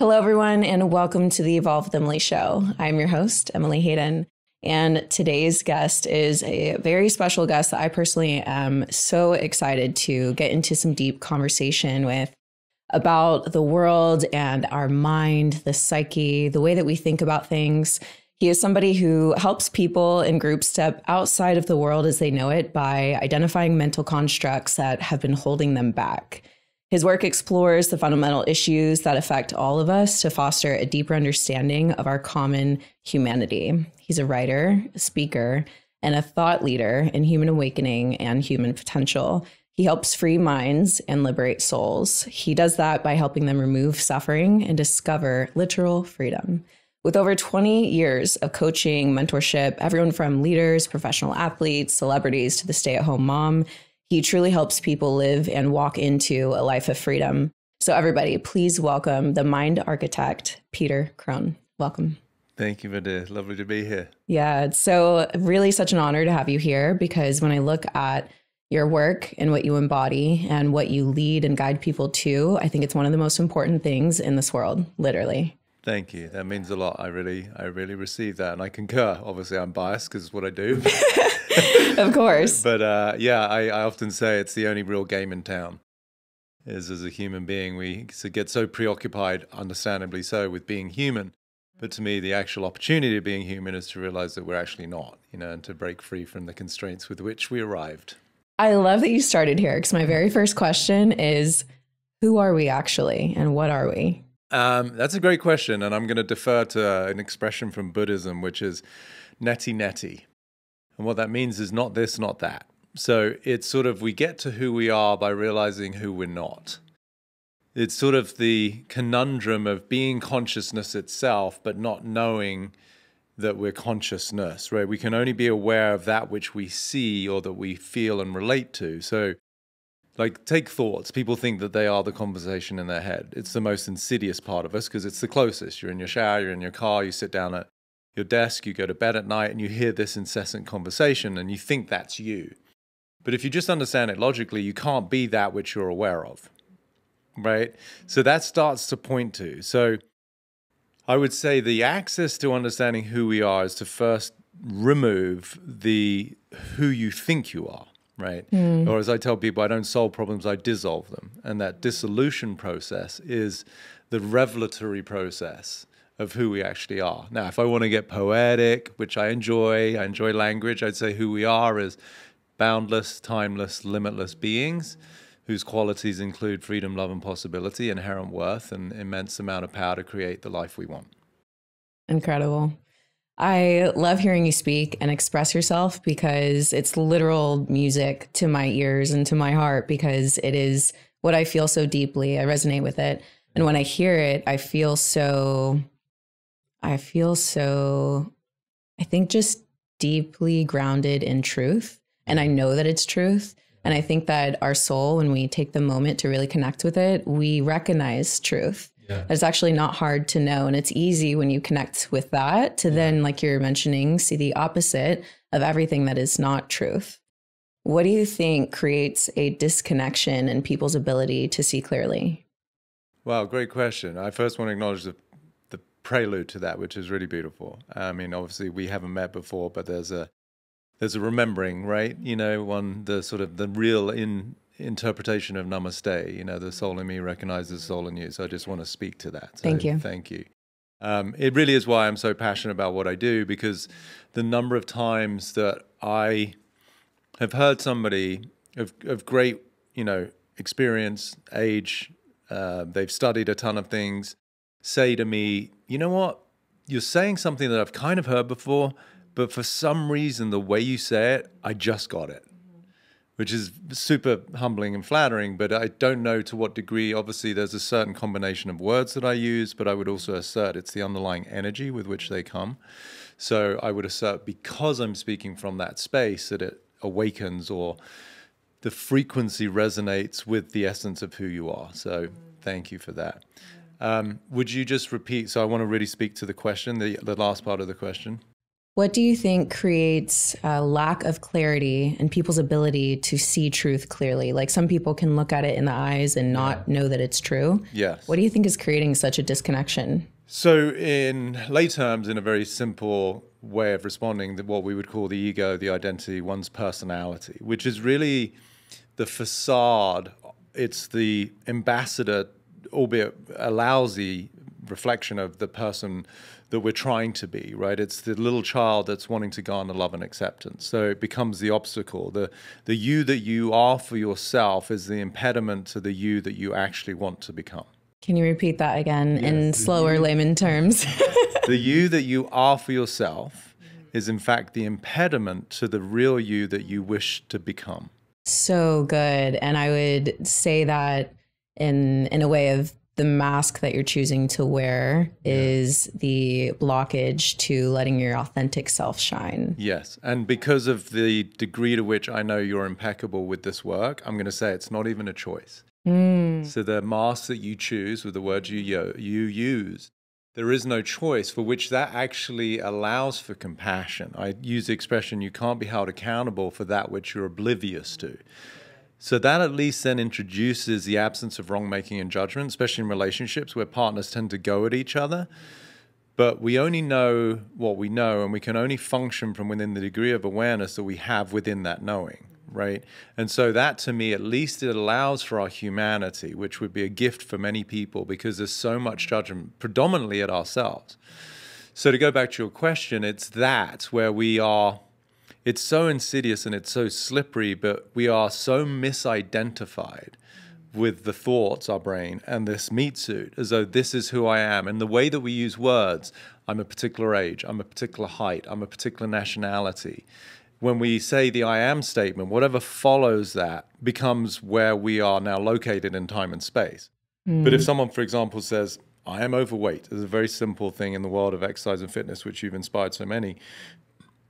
Hello, everyone, and welcome to the Evolve with Emily show. I'm your host, Emily Hayden, and today's guest is a very special guest that I personally am so excited to get into some deep conversation with about the world and our mind, the psyche, the way that we think about things. He is somebody who helps people in groups step outside of the world as they know it by identifying mental constructs that have been holding them back. His work explores the fundamental issues that affect all of us to foster a deeper understanding of our common humanity. He's a writer, a speaker, and a thought leader in human awakening and human potential. He helps free minds and liberate souls. He does that by helping them remove suffering and discover literal freedom. With over 20 years of coaching, mentorship, everyone from leaders, professional athletes, celebrities to the stay at home mom, he truly helps people live and walk into a life of freedom. So, everybody, please welcome the mind architect, Peter Crone. Welcome. Thank you, Medea. Lovely to be here. Yeah, it's so really such an honor to have you here because when I look at your work and what you embody and what you lead and guide people to, I think it's one of the most important things in this world, literally. Thank you. That means a lot. I really, I really receive that, and I concur. Obviously, I'm biased because it's what I do. of course. but uh, yeah, I, I often say it's the only real game in town. Is as a human being, we get so preoccupied, understandably so, with being human. But to me, the actual opportunity of being human is to realize that we're actually not, you know, and to break free from the constraints with which we arrived. I love that you started here because my very first question is who are we actually and what are we? Um, that's a great question. And I'm going to defer to uh, an expression from Buddhism, which is neti neti. And what that means is not this, not that. So it's sort of we get to who we are by realizing who we're not. It's sort of the conundrum of being consciousness itself, but not knowing that we're consciousness, right? We can only be aware of that which we see or that we feel and relate to. So, like, take thoughts. People think that they are the conversation in their head. It's the most insidious part of us because it's the closest. You're in your shower, you're in your car, you sit down at your desk, you go to bed at night, and you hear this incessant conversation and you think that's you. But if you just understand it logically, you can't be that which you're aware of, right? So that starts to point to. So, I would say the access to understanding who we are is to first remove the who you think you are, right? Mm. Or as I tell people, I don't solve problems, I dissolve them. And that dissolution process is the revelatory process of who we actually are. Now, if I want to get poetic, which I enjoy, I enjoy language, I'd say who we are is boundless, timeless, limitless beings whose qualities include freedom, love, and possibility, inherent worth, and immense amount of power to create the life we want. Incredible. I love hearing you speak and express yourself because it's literal music to my ears and to my heart because it is what I feel so deeply. I resonate with it. And when I hear it, I feel so, I feel so, I think just deeply grounded in truth. And I know that it's truth. And I think that our soul, when we take the moment to really connect with it, we recognize truth. Yeah. It's actually not hard to know. And it's easy when you connect with that to then, like you're mentioning, see the opposite of everything that is not truth. What do you think creates a disconnection in people's ability to see clearly? Wow, great question. I first want to acknowledge the, the prelude to that, which is really beautiful. I mean, obviously, we haven't met before, but there's a there's a remembering, right? You know, one the sort of the real in interpretation of namaste. You know, the soul in me recognizes the soul in you. So I just want to speak to that. So thank you. Thank you. Um, it really is why I'm so passionate about what I do because the number of times that I have heard somebody of, of great, you know, experience, age, uh, they've studied a ton of things, say to me, you know what, you're saying something that I've kind of heard before, but for some reason, the way you say it, I just got it, which is super humbling and flattering. But I don't know to what degree. Obviously, there's a certain combination of words that I use, but I would also assert it's the underlying energy with which they come. So I would assert because I'm speaking from that space that it awakens or the frequency resonates with the essence of who you are. So thank you for that. Um, would you just repeat? So I want to really speak to the question, the, the last part of the question. What do you think creates a lack of clarity and people's ability to see truth clearly? Like some people can look at it in the eyes and not know that it's true. Yes. What do you think is creating such a disconnection? So, in lay terms, in a very simple way of responding, that what we would call the ego, the identity, one's personality, which is really the facade. It's the ambassador, albeit a lousy reflection of the person that we're trying to be, right? It's the little child that's wanting to garner love and acceptance. So it becomes the obstacle. The the you that you are for yourself is the impediment to the you that you actually want to become. Can you repeat that again yes, in slower you, layman terms? the you that you are for yourself mm-hmm. is in fact the impediment to the real you that you wish to become. So good. And I would say that in in a way of the mask that you're choosing to wear is the blockage to letting your authentic self shine. Yes. And because of the degree to which I know you're impeccable with this work, I'm going to say it's not even a choice. Mm. So the mask that you choose with the words you, you use, there is no choice for which that actually allows for compassion. I use the expression you can't be held accountable for that which you're oblivious to. So that at least then introduces the absence of wrong making and judgment, especially in relationships where partners tend to go at each other. But we only know what we know, and we can only function from within the degree of awareness that we have within that knowing, right? And so that to me, at least it allows for our humanity, which would be a gift for many people because there's so much judgment, predominantly at ourselves. So to go back to your question, it's that where we are it's so insidious and it's so slippery, but we are so misidentified with the thoughts, our brain, and this meat suit, as though this is who I am. And the way that we use words, I'm a particular age, I'm a particular height, I'm a particular nationality. When we say the I am statement, whatever follows that becomes where we are now located in time and space. Mm. But if someone, for example, says, I am overweight, there's a very simple thing in the world of exercise and fitness, which you've inspired so many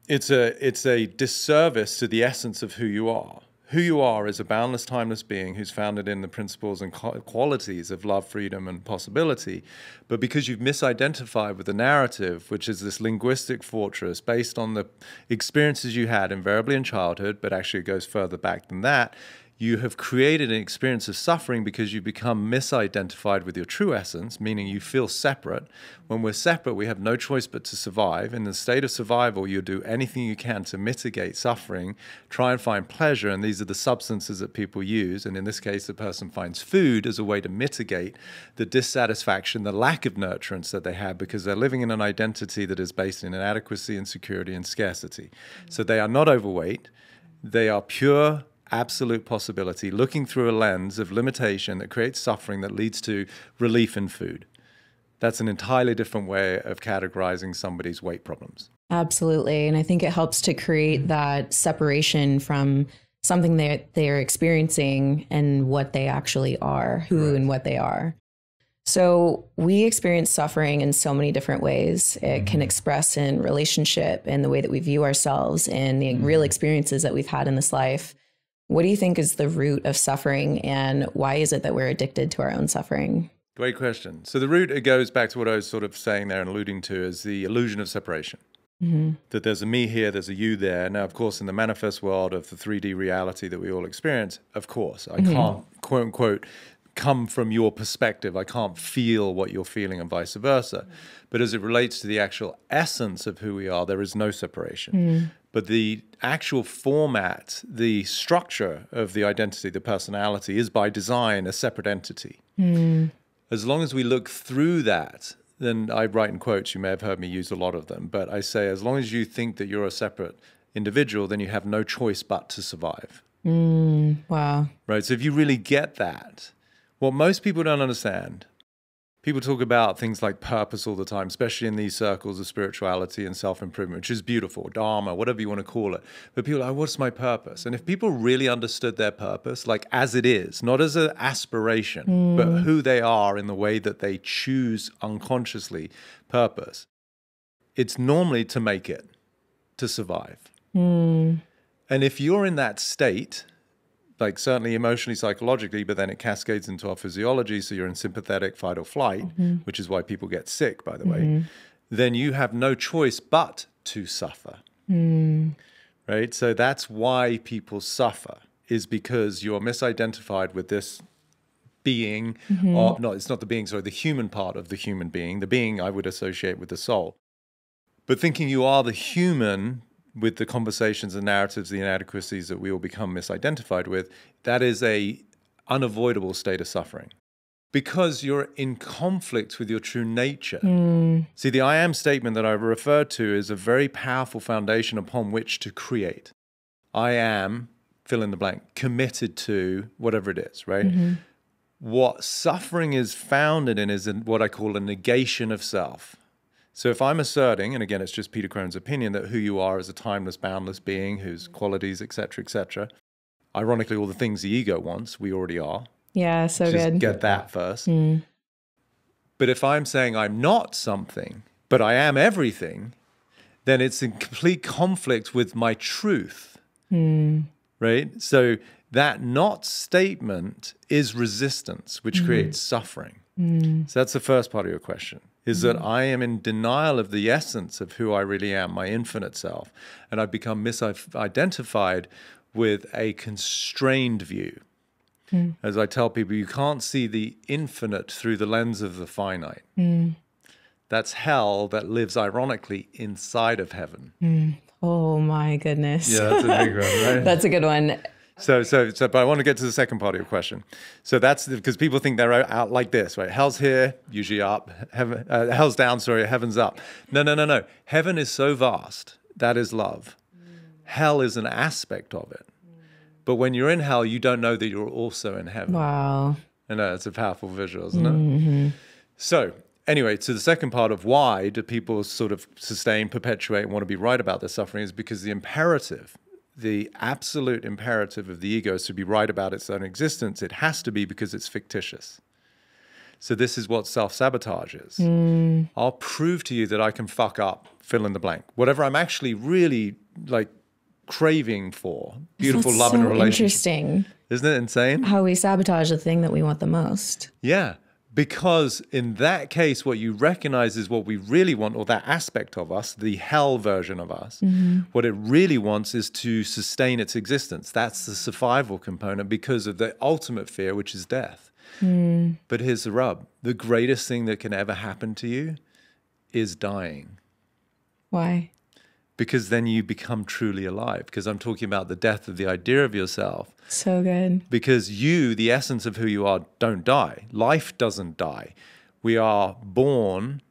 it's a it's a disservice to the essence of who you are. Who you are is a boundless, timeless being who's founded in the principles and qualities of love, freedom, and possibility. But because you've misidentified with the narrative, which is this linguistic fortress based on the experiences you had, invariably in childhood, but actually it goes further back than that, you have created an experience of suffering because you become misidentified with your true essence, meaning you feel separate. When we're separate, we have no choice but to survive. In the state of survival, you do anything you can to mitigate suffering, try and find pleasure, and these are the substances that people use. And in this case, the person finds food as a way to mitigate the dissatisfaction, the lack of nurturance that they have because they're living in an identity that is based in inadequacy, insecurity, and scarcity. So they are not overweight, they are pure absolute possibility, looking through a lens of limitation that creates suffering that leads to relief in food. That's an entirely different way of categorizing somebody's weight problems. Absolutely. And I think it helps to create that separation from something that they're experiencing and what they actually are, who right. and what they are. So we experience suffering in so many different ways. It mm-hmm. can express in relationship and the way that we view ourselves and the mm-hmm. real experiences that we've had in this life. What do you think is the root of suffering, and why is it that we're addicted to our own suffering? Great question. So the root it goes back to what I was sort of saying there and alluding to is the illusion of separation. Mm-hmm. That there's a me here, there's a you there. Now, of course, in the manifest world of the 3D reality that we all experience, of course, I mm-hmm. can't quote unquote come from your perspective. I can't feel what you're feeling and vice versa. But as it relates to the actual essence of who we are, there is no separation. But the actual format, the structure of the identity, the personality, is by design a separate entity. Mm. As long as we look through that, then I write in quotes, you may have heard me use a lot of them, but I say, as long as you think that you're a separate individual, then you have no choice but to survive. Mm, wow. Right. So if you really get that, what most people don't understand people talk about things like purpose all the time, especially in these circles of spirituality and self improvement, which is beautiful, dharma, whatever you want to call it. But people are like, what's my purpose? And if people really understood their purpose, like as it is, not as an aspiration, mm. but who they are in the way that they choose unconsciously purpose, it's normally to make it, to survive. Mm. And if you're in that state, like certainly emotionally, psychologically, but then it cascades into our physiology. So you're in sympathetic fight or flight, mm-hmm. which is why people get sick, by the mm-hmm. way. then you have no choice but to suffer. Right? So that's why people suffer, is because you're misidentified with this being, or no, it's not the being, sorry, the human part of the human being. The being I would associate with the soul. But thinking you are the human with the conversations and narratives, the inadequacies that we all become misidentified with, that is a unavoidable state of suffering because you're in conflict with your true nature. Hmm. See, the I am statement that I referred to is a very powerful foundation upon which to create. I am, fill in the blank, committed to whatever it is, right? Mm-hmm. What suffering is founded in is in what I call a negation of self. So if I'm asserting, and again, it's just Peter Crone's opinion, that who you are is a timeless, boundless being whose qualities, etc., etc., ironically, all the things the ego wants, we already are. Yeah, so Just good. get that first. Hmm. But if I'm saying I'm not something, but I am everything, then it's in complete conflict with my truth. Hmm. Right? So that not statement is resistance, which mm-hmm. creates suffering. Hmm. So that's the first part of your question. Is that mm. I am in denial of the essence of who I really am, my infinite self, and I've become misidentified with a constrained view. Mm. As I tell people, you can't see the infinite through the lens of the finite. Mm. That's hell that lives ironically inside of heaven. Oh my goodness. Yeah, that's a big one, right? That's a good one. So, so, so, but I want to get to the second part of your question. So that's because people think they're out, out like this, right? Hell's here, usually up. Heaven, uh, hell's down, sorry, heaven's up. No, no, no, no. Heaven is so vast. That is love. Mm. Hell is an aspect of it. Mm. But when you're in hell, you don't know that you're also in heaven. Wow. I know it's a powerful visual, isn't it? Mm-hmm. So, anyway, to the second part of why do people sort of sustain, perpetuate, and want to be right about their suffering is because the imperative, the absolute imperative of the ego is to be right about its own existence. It has to be because it's fictitious. So, this is what self sabotage is. Hmm. I'll prove to you that I can fuck up, fill in the blank. Whatever I'm actually really like craving for, beautiful That's love so and relationship. Interesting Isn't it insane? how we sabotage the thing that we want the most. Yeah, because in that case, what you recognize is what we really want, or that aspect of us, the hell version of us, mm-hmm. what it really wants is to sustain its existence. That's the survival component because of the ultimate fear, which is death. Mm. But here's the rub the greatest thing that can ever happen to you is dying. Why? Because then you become truly alive. Because I'm talking about the death of the idea of yourself So good. because you, the essence of who you are, don't die. Life doesn't die. We are born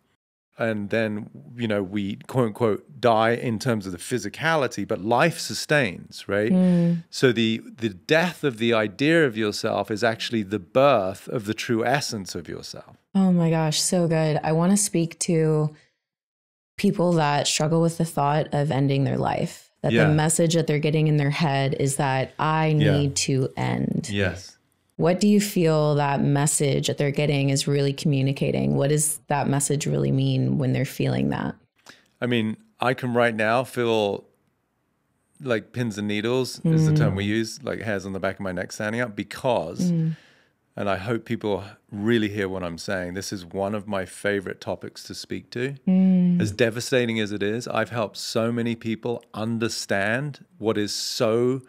and then, you know, we quote unquote die in terms of the physicality, but life sustains, right? Mm. So the the death of the idea of yourself is actually the birth of the true essence of yourself. Oh my gosh, so good. I want to speak to people that struggle with the thought of ending their life. That Yeah. the message that they're getting in their head is that I Yeah. need to end. Yes. What do you feel that message that they're getting is really communicating? What does that message really mean when they're feeling that? I mean, I can right now feel like pins and needles is the term mm. we use, like hairs on the back of my neck standing up because, mm. And I hope people really hear what I'm saying. This is one of my favorite topics to speak to. Mm. As devastating as it is, I've helped so many people understand what is so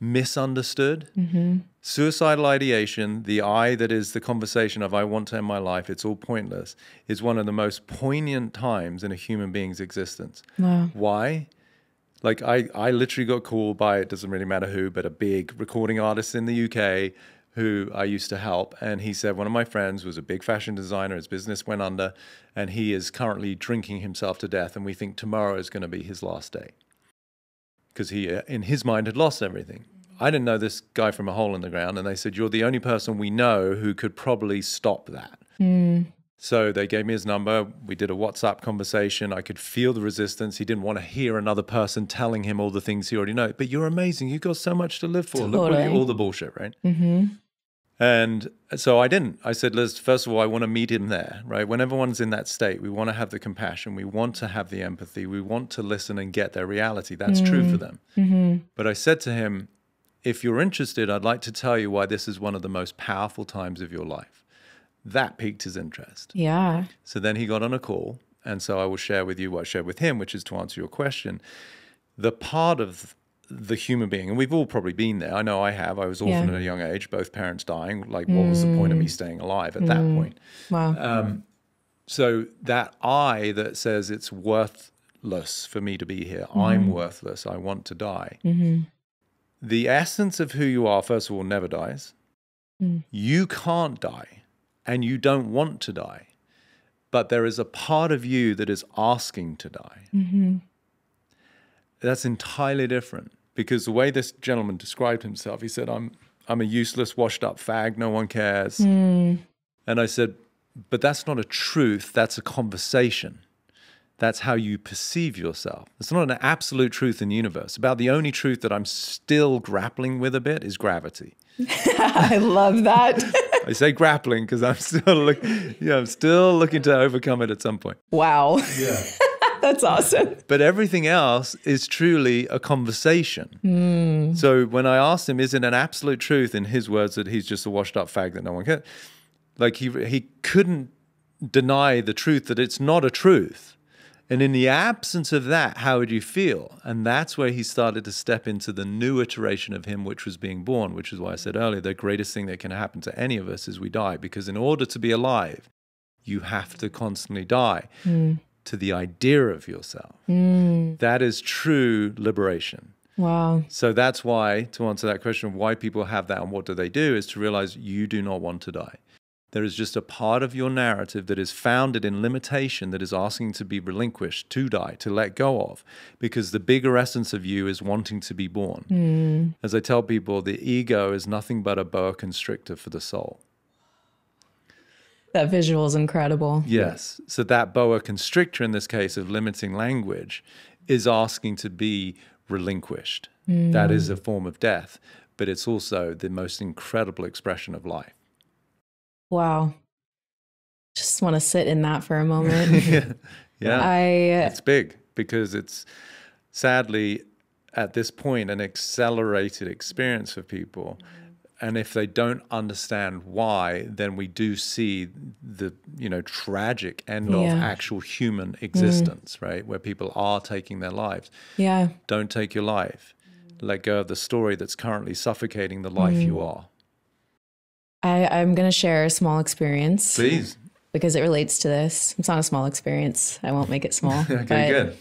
misunderstood. Mm-hmm. Suicidal ideation, the I that is the conversation of I want to end my life, it's all pointless, is one of the most poignant times in a human being's existence. Wow. Why? Like I, I literally got called by it doesn't really matter who, but a big recording artist in the UK who I used to help. And he said one of my friends was a big fashion designer, his business went under, and he is currently drinking himself to death. And we think tomorrow is going to be his last day. Because he, uh, in his mind, had lost everything. I didn't know this guy from a hole in the ground. And they said, You're the only person we know who could probably stop that. So they gave me his number. We did a WhatsApp conversation. I could feel the resistance. He didn't want to hear another person telling him all the things he already knows. But you're amazing. You've got so much to live for. Look what you, Totally. all the bullshit, right? And so I didn't. I said, Liz, first of all, I want to meet him there, right? When everyone's in that state, we want to have the compassion. We want to have the empathy. We want to listen and get their reality. That's true for mm. them. Mm-hmm. But I said to him, if you're interested, I'd like to tell you why this is one of the most powerful times of your life. That piqued his interest. Yeah. So then he got on a call And so I will share with you what I shared with him, which is to answer your question. The part of the human being, and we've all probably been there. I know I have. I was orphaned Yeah. at a young age, both parents dying. Like, what was the point of me mm. staying alive at that mm. point? Wow. Um, so that I that says it's worthless for me to be here, I'm mm-hmm. worthless, I want to die. Mm-hmm. The essence of who you are, first of all, never dies. Mm. You can't die, and you don't want to die. But there is a part of you that is asking to die. Mm-hmm. That's entirely different because the way this gentleman described himself, he said, I'm, I'm a useless, washed up fag, no one cares. Hmm. And I said, but that's not a truth, that's a conversation. That's how you perceive yourself. It's not an absolute truth in the universe. About the only truth that I'm still grappling with a bit is gravity. I love that. I say grappling because I'm still look, yeah, I'm still looking to overcome it at some point. wow. Yeah. That's awesome. But everything else is truly a conversation. Hmm. So when I asked him, is it an absolute truth in his words that he's just a washed up fag that no one can? Like he he couldn't deny the truth that it's not a truth. And in the absence of that, how would you feel? And that's where he started to step into the new iteration of him, which was being born, which is why I said earlier the greatest thing that can happen to any of us is we die. Because in order to be alive, you have to constantly die hmm. To the idea of yourself. Mm. That is true liberation. Wow. So that's why, to answer that question of why people have that and what do they do, is to realize you do not want to die. There is just a part of your narrative that is founded in limitation that is asking to be relinquished, to die, to let go of, because the bigger essence of you is wanting to be born. Mm. As I tell people, the ego is nothing but a boa constrictor for the soul. That visual is incredible. Yes. So that boa constrictor, in this case of limiting language, is asking to be relinquished. That is a form of death, but it's also the most incredible expression of life. Wow. Just want to sit in that for a moment. yeah. Yeah. I it's big because it's sadly at this point an accelerated experience for people. And if they don't understand why, then we do see the you know tragic end of actual human existence, right? Where people are taking their lives. yeah. Don't take your life. Let go of the story that's currently suffocating the life you mm. are. I, I'm going to share a small experience Please. because it relates to this. It's not a small experience. I won't make it small. Okay, but good.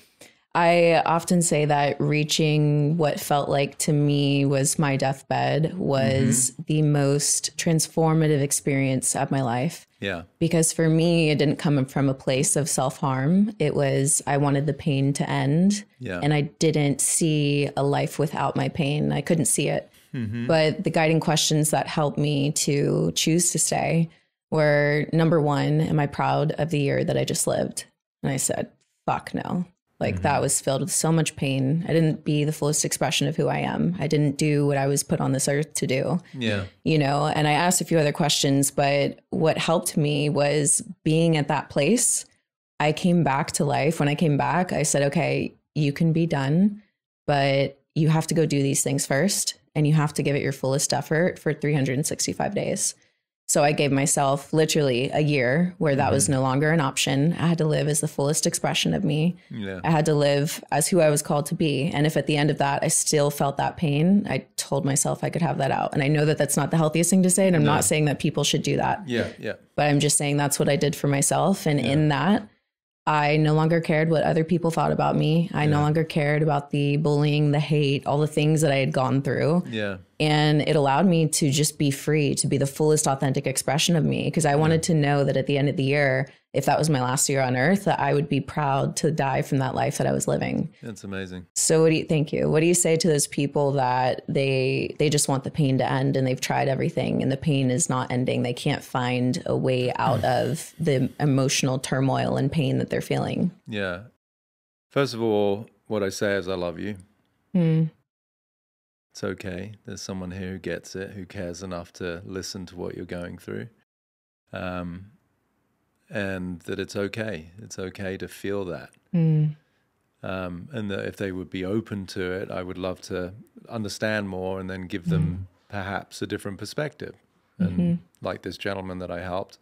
I often say that reaching what felt like to me was my deathbed was mm-hmm. the most transformative experience of my life. Yeah. Because for me, it didn't come from a place of self harm. It was, I wanted the pain to end. Yeah. And I didn't see a life without my pain. I couldn't see it. Mm-hmm. But the guiding questions that helped me to choose to stay were number one, am I proud of the year that I just lived? And I said, fuck no. Like mm-hmm. that was filled with so much pain. I didn't be the fullest expression of who I am. I didn't do what I was put on this earth to do Yeah. you know and i asked a few other questions but what helped me was being at that place i came back to life when i came back i said okay you can be done but you have to go do these things first and you have to give it your fullest effort for 365 days so i gave myself literally a year where that was mm-hmm. no longer an option i had to live as the fullest expression of me Yeah. I had to live as who I was called to be. And if at the end of that I still felt that pain, I told myself I could have that out. And I know that that's not the healthiest thing to say. And I'm not saying that people should do that, Yeah. Yeah. but I'm just saying that's what I did for myself. And in that, I no longer cared what other people thought about me. I no longer cared about the bullying, the hate, all the things that I had gone through. Yeah. And it allowed me to just be free, to be the fullest authentic expression of me. Because I wanted to know that at the end of the year, if that was my last year on earth, that I would be proud to die from that life that I was living. That's amazing. So what do you thank you? What do you say to those people that they they just want the pain to end and they've tried everything and the pain is not ending? They can't find a way out of the emotional turmoil and pain that they're feeling. Yeah. First of all, what I say is I love you. Hmm. It's okay. There's someone here who gets it, who cares enough to listen to what you're going through. Um, and that it's okay. It's okay to feel that. Hmm. Um, and that if they would be open to it, I would love to understand more and then give them perhaps a different perspective. And like this gentleman that I helped,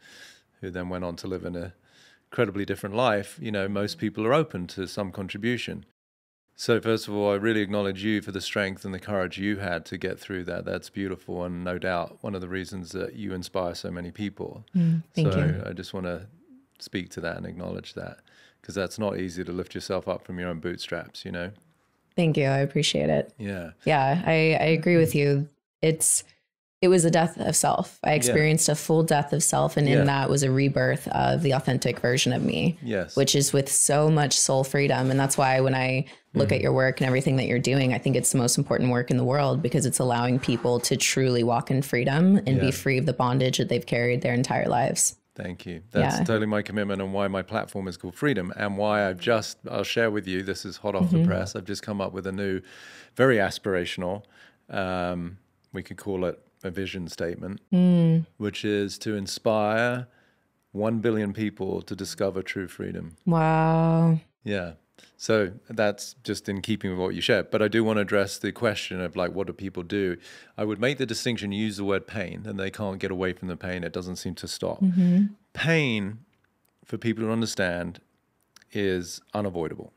who then went on to live in a incredibly different life, you know, most people are open to some contribution. So, first of all, I really acknowledge you for the strength and the courage you had to get through that. That's beautiful, and no doubt one of the reasons that you inspire so many people. Mm, thank so, you. I just want to speak to that and acknowledge that because that's not easy to lift yourself up from your own bootstraps, you know? Thank you. I appreciate it. Yeah. Yeah, I, I agree with you. It's it was a death of self. I experienced yeah. a full death of self, and yeah. in that was a rebirth of the authentic version of me. Yes. Which is with so much soul freedom. And that's why when I look mm-hmm. at your work and everything that you're doing, I think it's the most important work in the world because it's allowing people to truly walk in freedom and yeah. be free of the bondage that they've carried their entire lives. Thank you. That's yeah. totally my commitment and why my platform is called Freedom and why I've just, I'll share with you, this is hot off mm-hmm. the press. I've just come up with a new, very aspirational, um, we could call it a vision statement, mm. which is to inspire 1 billion people to discover true freedom. Wow. Yeah. So that's just in keeping with what you shared. But I do want to address the question of like, what do people do? I would make the distinction, use the word pain, and they can't get away from the pain. It doesn't seem to stop. Mm-hmm. Pain, for people to understand, is unavoidable.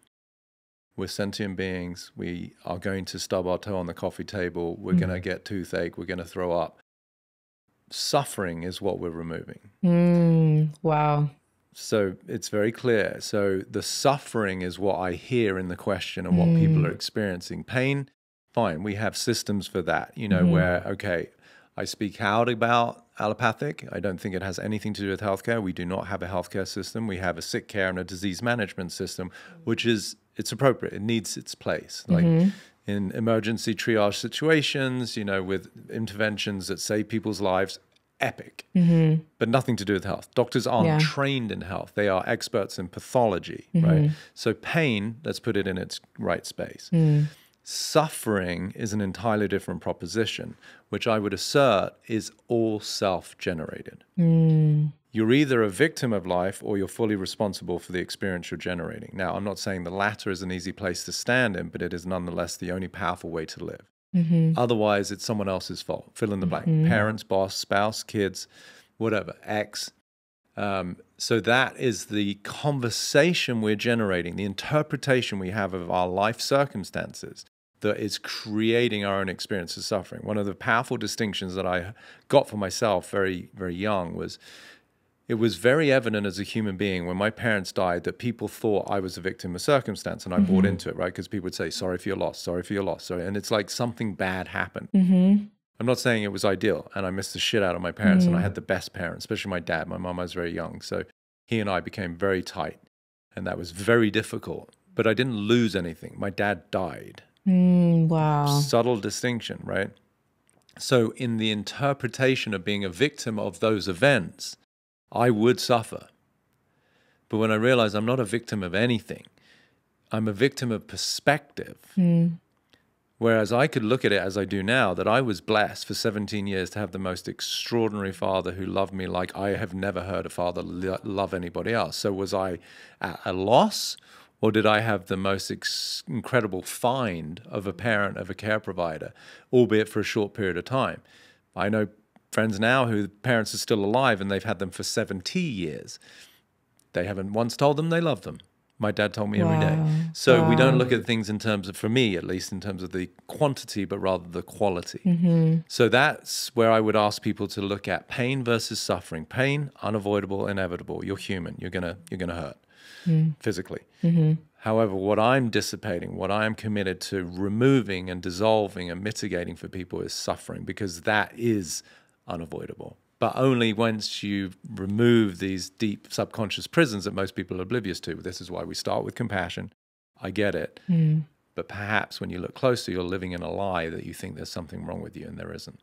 We're sentient beings. We are going to stub our toe on the coffee table. We're mm. going to get toothache. We're going to throw up. Suffering is what we're removing. Mm, wow. So it's very clear. So the suffering is what I hear in the question and what mm. people are experiencing. Pain, fine. We have systems for that, you know, mm. where, okay, I speak out about allopathic. I don't think it has anything to do with healthcare. We do not have a healthcare system. We have a sick care and a disease management system, which is it's appropriate. It needs its place. Like mm-hmm. in emergency triage situations, you know, with interventions that save people's lives, epic, mm-hmm. but nothing to do with health. Doctors aren't yeah. trained in health. They are experts in pathology, mm-hmm. right? So pain, let's put it in its right space. Mm. Suffering is an entirely different proposition, which I would assert is all self generated. Mm. You're either a victim of life or you're fully responsible for the experience you're generating. Now, I'm not saying the latter is an easy place to stand in, but it is nonetheless the only powerful way to live. Mm-hmm. Otherwise, it's someone else's fault. Fill in the blank mm-hmm. parents, boss, spouse, kids, whatever, ex. Um, so that is the conversation we're generating, the interpretation we have of our life circumstances that is creating our own experience of suffering. One of the powerful distinctions that I got for myself very, very young was it was very evident as a human being when my parents died that people thought I was a victim of circumstance and I mm-hmm. bought into it, right? Because people would say, sorry for your loss, sorry for your loss. Sorry. And it's like something bad happened. Mm-hmm. I'm not saying it was ideal and I missed the shit out of my parents mm-hmm. and I mm. had the best parents, especially my dad. My mom I was very young. So he and I became very tight and that was very difficult. But I didn't lose anything. My dad died. Mm, wow. Subtle distinction, right? So, in the interpretation of being a victim of those events, I would suffer. But when I realize I'm not a victim of anything, I'm a victim of perspective. Mm. Whereas I could look at it as I do now, that I was blessed for 17 years to have the most extraordinary father who loved me like I have never heard a father love anybody else. So was I at a loss? Or did I have the most ex- incredible find of a parent, of a care provider, albeit for a short period of time? I know friends now whose parents are still alive and they've had them for 70 years. They haven't once told them they love them. My dad told me wow. every day. So wow. we don't look at things in terms of, for me at least, in terms of the quantity, but rather the quality. Mm-hmm. So that's where I would ask people to look at pain versus suffering. Pain, unavoidable, inevitable. You're human. You're gonna you're gonna hurt mm. physically. Mm-hmm. However, what I'm dissipating, what I am committed to removing and dissolving and mitigating for people is suffering because that is unavoidable. But only once you remove these deep subconscious prisons that most people are oblivious to. This is why we start with compassion. I get it. Mm. But perhaps when you look closer, you're living in a lie that you think there's something wrong with you and there isn't.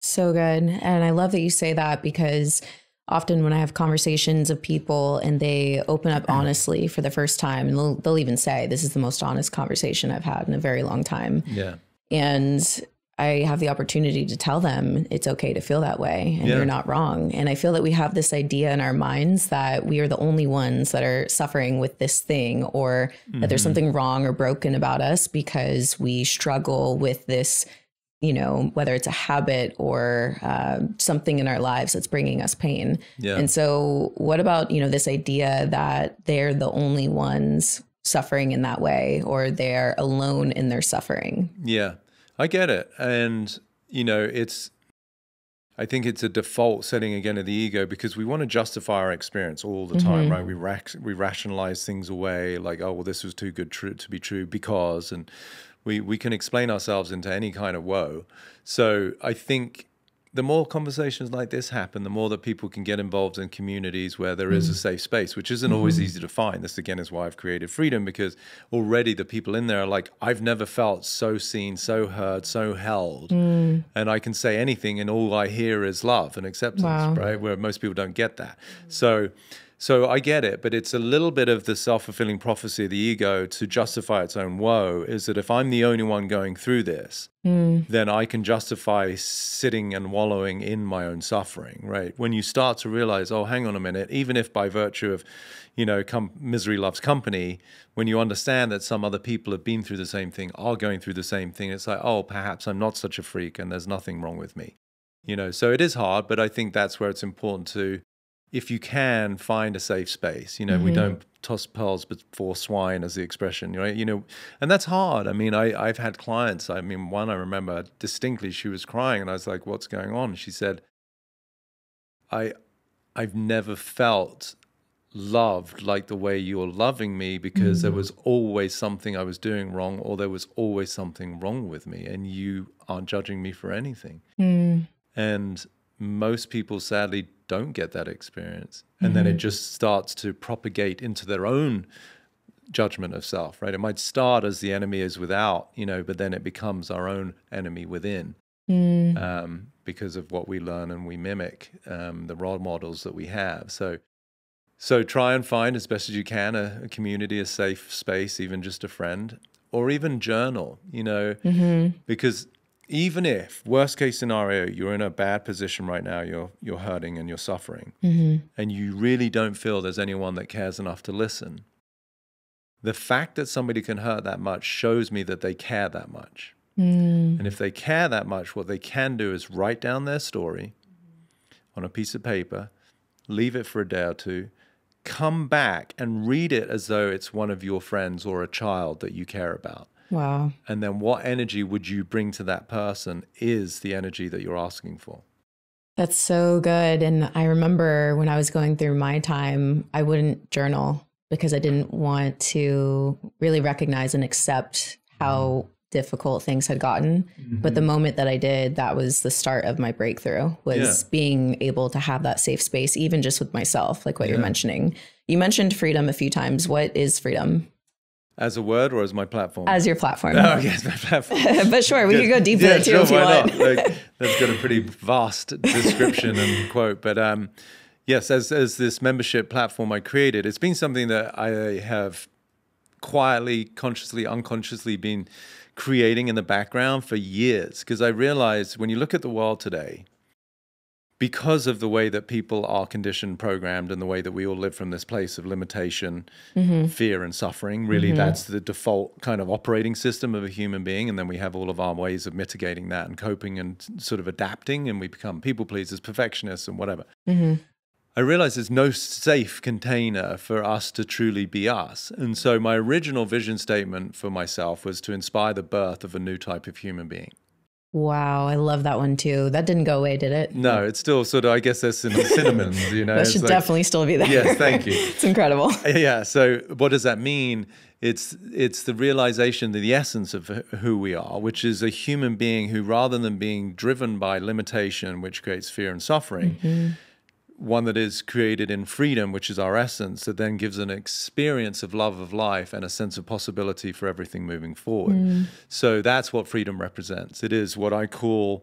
So good. And I love that you say that because often when I have conversations of people and they open up honestly for the first time, and they'll, they'll even say, This is the most honest conversation I've had in a very long time. Yeah. And I have the opportunity to tell them it's okay to feel that way and yeah. you're not wrong. And I feel that we have this idea in our minds that we are the only ones that are suffering with this thing or mm-hmm. that there's mm-hmm. something wrong or broken about us because we struggle with this you know, whether it's a habit or uh, something in our lives that's bringing us pain. Yeah. And so, what about, you know, this idea that they're the only ones suffering in that way or they're alone in their suffering? Yeah, I get it. And, you know, it's, I think it's a default setting again of the ego because we want to justify our experience all the time, Mhm. right? We rac- we rationalize things away, like, oh, well, this was too good to be true because, and we we can explain ourselves into any kind of woe. So I think the more conversations like this happen, the more that people can get involved in communities where there is a mm. safe space, which isn't always mm-hmm. easy to find. This again is why I've created Freedom because already the people in there are like, I've never felt so seen, so heard, so held, mm. and I can say anything, and all I hear is love and acceptance, Wow. right? Where most people don't get that. Mm. So. So I get it, but it's a little bit of the self-fulfilling prophecy of the ego to justify its own woe. Is that if I'm the only one going through this, mm. then I can justify sitting and wallowing in my own suffering, right? When you start to realize, oh, hang on a minute, even if by virtue of, you know, misery loves company, when you understand that some other people have been through the same thing, are going through the same thing, it's like, oh, perhaps I'm not such a freak and there's nothing wrong with me, you know. So it is hard, but I think that's where it's important to, if you can, find a safe space. You know, we mm-hmm. don't toss pearls before swine, as the expression, right? You know, and that's hard. I mean, I, I've had clients. I mean, one I remember distinctly. She was crying, and I was like, "What's going on?" She said, "I, I've never felt." loved like the way you're loving me because there mm. was always something I was doing wrong or there was always something wrong with me and you aren't judging me for anything. Hmm. And most people sadly don't get that experience. And then it just starts to propagate into their own judgment of self, right? It might start as the enemy is without, you know, but then it becomes our own enemy within um, because of what we learn and we mimic um, the role models that we have. So, so try and find as best as you can a, a community, a safe space, even just a friend, or even journal. You know, because even if worst case scenario you're in a bad position right now, you're you're hurting and you're suffering, mm-hmm. and you really don't feel there's anyone that cares enough to listen. The fact that somebody can hurt that much shows me that they care that much. Mm. And if they care that much, what they can do is write down their story on a piece of paper, leave it for a day or two, come back and read it as though it's one of your friends or a child that you care about. Wow. And then what energy would you bring to that person is the energy that you're asking for. That's so good. And I remember when I was going through my time, I wouldn't journal because I didn't want to really recognize and accept how difficult things had gotten. But the mm-hmm. moment that I did, that was the start of my breakthrough was Yeah. being able to have that safe space, even just with myself, like what you're mentioning. You mentioned freedom a few times. What is freedom As a word or as my platform? as your platform? oh, yes, my platform. but sure, we could go deep yeah, too sure, if you want. Like, that's got a pretty vast description and quote. But um, yes, as as this membership platform I created, it's been something that I have quietly, consciously, unconsciously been creating in the background for years. Because I realized when you look at the world today, because of the way that people are conditioned, programmed, and the way that we all live from this place of limitation, mm-hmm. fear, and suffering, really mm-hmm. that's the default kind of operating system of a human being. And then we have all of our ways of mitigating that and coping and sort of adapting, and we become people pleasers, perfectionists, and whatever. Mm-hmm. I realized there's no safe container for us to truly be us. And so my original vision statement for myself was to inspire the birth of a new type of human being. Wow, I love that one too. That didn't go away, did it? No, it's still sort of, I guess there's some cinnamons, you know. That should like- definitely still be there. Yes, thank you. it's incredible. Yeah. So what does that mean? It's it's the realization, of the essence of who we are, which is a human being who, rather than being driven by limitation, which creates fear and suffering, mm-hmm. One that is created in freedom, which is our essence, that then gives an experience of love of life and a sense of possibility for everything moving forward. Hmm. So that's what freedom represents. It is what I call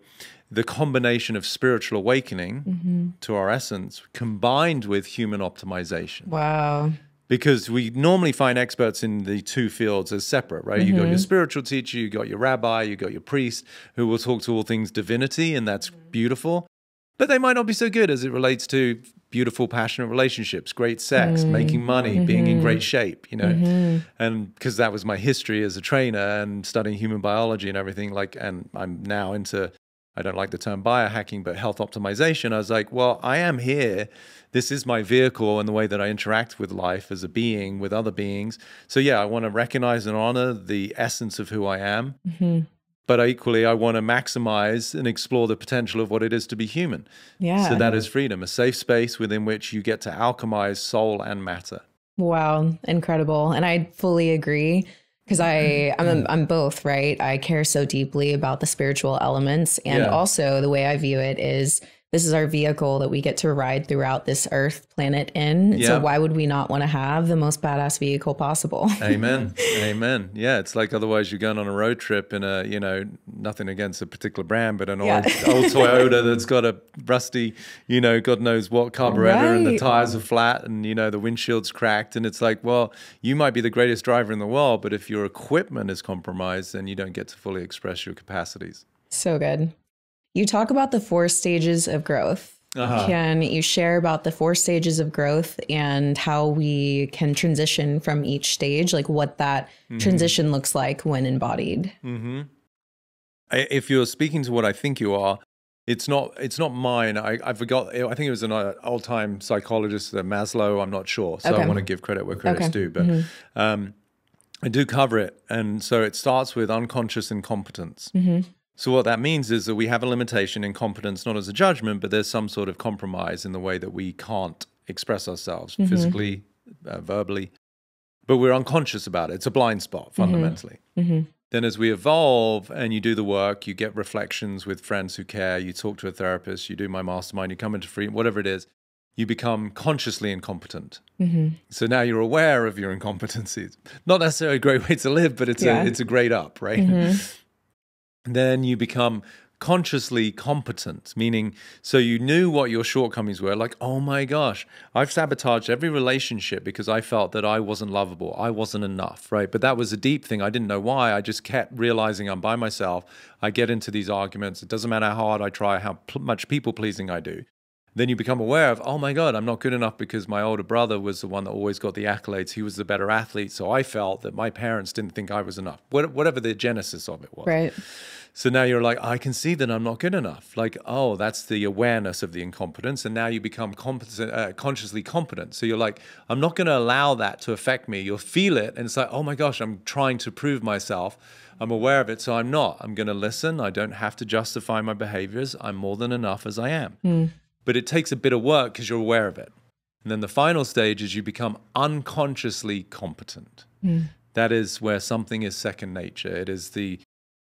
the combination of spiritual awakening mm-hmm. to our essence combined with human optimization Wow. because we normally find experts in the two fields as separate, right? You got your mm-hmm. spiritual teacher, you got your rabbi, you got your priest who will talk to all things divinity, and that's beautiful. But they might not be so good as it relates to beautiful, passionate relationships, great sex, mm. making money, mm-hmm. being in great shape, you know. Mm-hmm. And because that was my history as a trainer and studying human biology and everything, like, and I'm now into, I don't like the term biohacking, but health optimization. I was like, well, I am here. This is my vehicle and the way that I interact with life as a being with other beings. So, yeah, I want to recognize and honor the essence of who I am. Mm-hmm but equally I want to maximize and explore the potential of what it is to be human. Yeah. So that is freedom, a safe space within which you get to alchemize soul and matter. Wow, incredible. And I fully agree because I I'm I'm both, right? I care so deeply about the spiritual elements and yeah. also the way I view it is this is our vehicle that we get to ride throughout this earth planet in. Yeah. So why would we not want to have the most badass vehicle possible? Amen. Amen. Yeah, it's like otherwise you're going on a road trip in a, you know, nothing against a particular brand, but an yeah. old, old Toyota that's got a rusty, you know, God knows what carburetor right. and the tires are flat and, you know, the windshield's cracked. And it's like, well, you might be the greatest driver in the world, but if your equipment is compromised, then you don't get to fully express your capacities. So good. You talk about the four stages of growth. Uh-huh. Can you share about the four stages of growth and how we can transition from each stage, like what that mm-hmm. transition looks like when embodied? Mm-hmm. If you're speaking to what I think you are, it's not. It's not mine. I, I forgot. I think it was an uh, old-time psychologist, uh, Maslow. I'm not sure, so okay. I want to give credit where credit's okay. due. But mm-hmm. um, I do cover it, and so it starts with unconscious incompetence. Mm-hmm. So what that means is that we have a limitation in competence, not as a judgment, but there's some sort of compromise in the way that we can't express ourselves mm-hmm. physically, uh, verbally, but we're unconscious about it. It's a blind spot mm-hmm. fundamentally. Mm-hmm. Then, as we evolve and you do the work, you get reflections with friends who care, you talk to a therapist, you do my mastermind, you come into free, whatever it is, you become consciously incompetent. Mm-hmm. So now you're aware of your incompetencies. Not necessarily a great way to live, but it's yeah. a it's a great up, right? Then you become consciously competent, meaning so you knew what your shortcomings were. Like, oh my gosh, I've sabotaged every relationship because I felt that I wasn't lovable, I wasn't enough, right? But that was a deep thing. I didn't know why. I just kept realizing I'm by myself. I get into these arguments. It doesn't matter how hard I try, how much people pleasing I do. Then you become aware of, oh my God, I'm not good enough because my older brother was the one that always got the accolades. He was the better athlete. So I felt that my parents didn't think I was enough, whatever the genesis of it was. Right. So now you're like, I can see that I'm not good enough. Like, oh, that's the awareness of the incompetence. And now you become competent, uh, consciously competent. So you're like, I'm not going to allow that to affect me. You'll feel it. And it's like, oh my gosh, I'm trying to prove myself. I'm aware of it. So I'm not. I'm going to listen. I don't have to justify my behaviors. I'm more than enough as I am. Mm. But it takes a bit of work because you're aware of it. And then the final stage is you become unconsciously competent. Mm. That is where something is second nature. It is the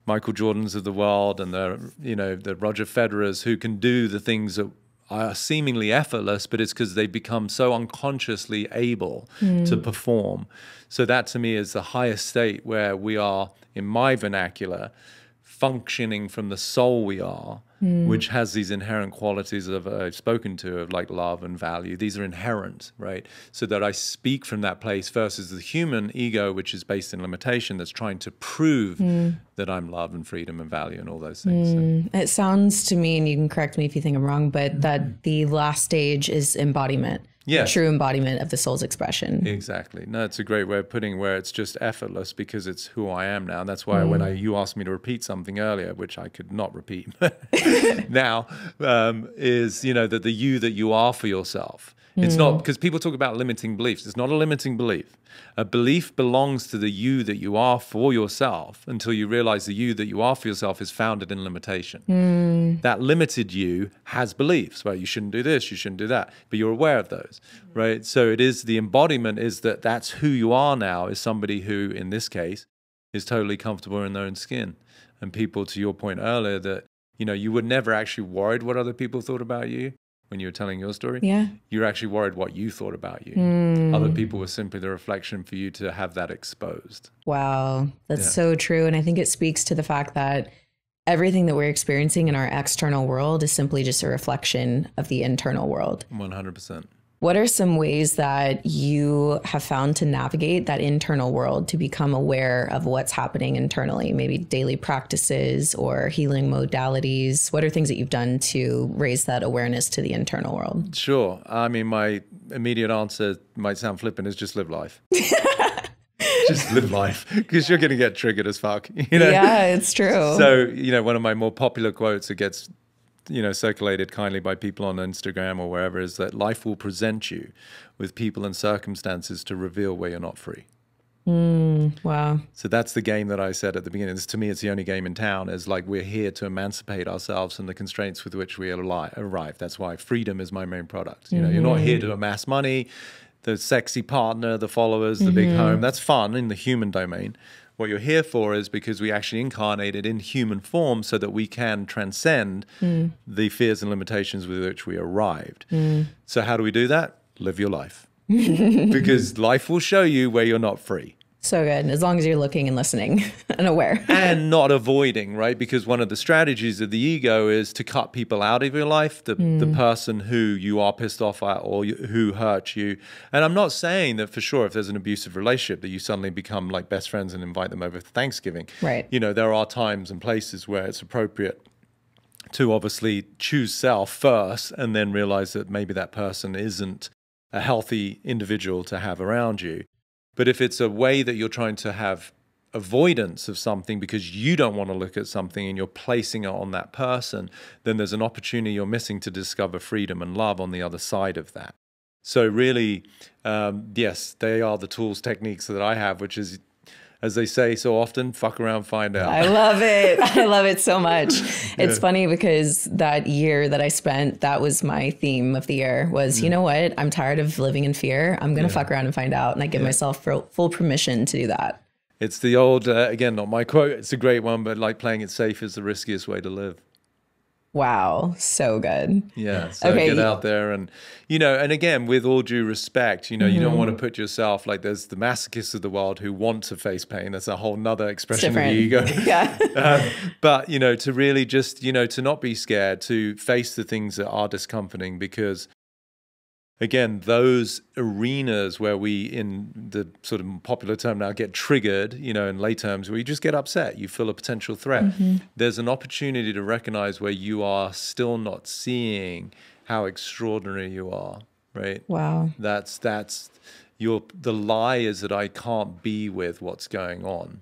Michael Jordans of the world and the you know the Roger Federers who can do the things that are seemingly effortless, but it's because they become so unconsciously able mm. to perform. So that to me is the highest state where we are, in my vernacular, functioning from the soul we are mm. which has these inherent qualities of uh, I've spoken to of like love and value. These are inherent, right? So that I speak from that place versus the human ego, which is based in limitation, that's trying to prove mm. that I'm love and freedom and value and all those things. Mm. So. It sounds to me, and you can correct me if you think I'm wrong, but that the last stage is embodiment yeah. true embodiment of the soul's expression. Exactly. No, it's a great way of putting where it's just effortless because it's who I am now. And that's why mm. when I you asked me to repeat something earlier, which I could not repeat now, um, is you know that the you that you are for yourself. It's mm. not because people talk about limiting beliefs. It's not a limiting belief. A belief belongs to the you that you are for yourself until you realize the you that you are for yourself is founded in limitation. Mm. That limited you has beliefs, right? You shouldn't do this, you shouldn't do that, but you're aware of those, right? So it is the embodiment is that that's who you are now, is somebody who, in this case, is totally comfortable in their own skin. And people, to your point earlier, that you know you were never actually worried what other people thought about you when you were telling your story. Yeah. You're actually worried what you thought about you. Mm. Other people were simply the reflection for you to have that exposed. Wow. That's yeah. so true. And I think it speaks to the fact that everything that we're experiencing in our external world is simply just a reflection of the internal world. 100%. What are some ways that you have found to navigate that internal world to become aware of what's happening internally? Maybe daily practices or healing modalities? What are things that you've done to raise that awareness to the internal world? Sure. I mean, my immediate answer might sound flippant is just live life. just live life because you're going to get triggered as fuck. You know? Yeah, it's true. So, you know, one of my more popular quotes that gets you know circulated kindly by people on Instagram or wherever is that life will present you with people and circumstances to reveal where you're not free. Mm, wow. So that's the game that I said at the beginning. This, to me, it's the only game in town. Is like we're here to emancipate ourselves from the constraints with which we arrive. That's why freedom is my main product. You know, mm-hmm. you're not here to amass money, the sexy partner, the followers, the mm-hmm. big home. That's fun in the human domain. What you're here for is because we actually incarnated in human form so that we can transcend mm. the fears and limitations with which we arrived. Mm. So, how do we do that? Live your life. because life will show you where you're not free. So good. As long as you're looking and listening and aware. and not avoiding, right? Because one of the strategies of the ego is to cut people out of your life, the, mm. the person who you are pissed off at or you, who hurt you. And I'm not saying that for sure if there's an abusive relationship that you suddenly become like best friends and invite them over for Thanksgiving. Right. You know, there are times and places where it's appropriate to obviously choose self first and then realize that maybe that person isn't a healthy individual to have around you. But if it's a way that you're trying to have avoidance of something because you don't want to look at something and you're placing it on that person, then there's an opportunity you're missing to discover freedom and love on the other side of that. So, really, um, yes, they are the tools, techniques that I have, which is as they say so often, fuck around, find out. I love it. I love it so much. It's yeah. funny because that year that I spent, that was my theme of the year was, mm. you know what? I'm tired of living in fear. I'm going to yeah. fuck around and find out. And I give yeah. myself full permission to do that. It's the old, uh, again, not my quote. It's a great one, but like playing it safe is the riskiest way to live. Wow, so good. Yeah, so okay. get out there and you know, and again, with all due respect, you know, mm-hmm. you don't want to mm-hmm. put yourself like there's the masochists of the world who want to face pain. That's a whole nother expression of the ego. yeah. um, but you know, to really just you know to not be scared to face the things that are discomforting because again, those arenas where we, in the sort of popular term now, get triggered, you know, in lay terms, where you just get upset, you feel a potential threat. Mm-hmm. There's an opportunity to recognize where you are still not seeing how extraordinary you are, right? Wow. That's, that's, your, the lie is that I can't be with what's going on.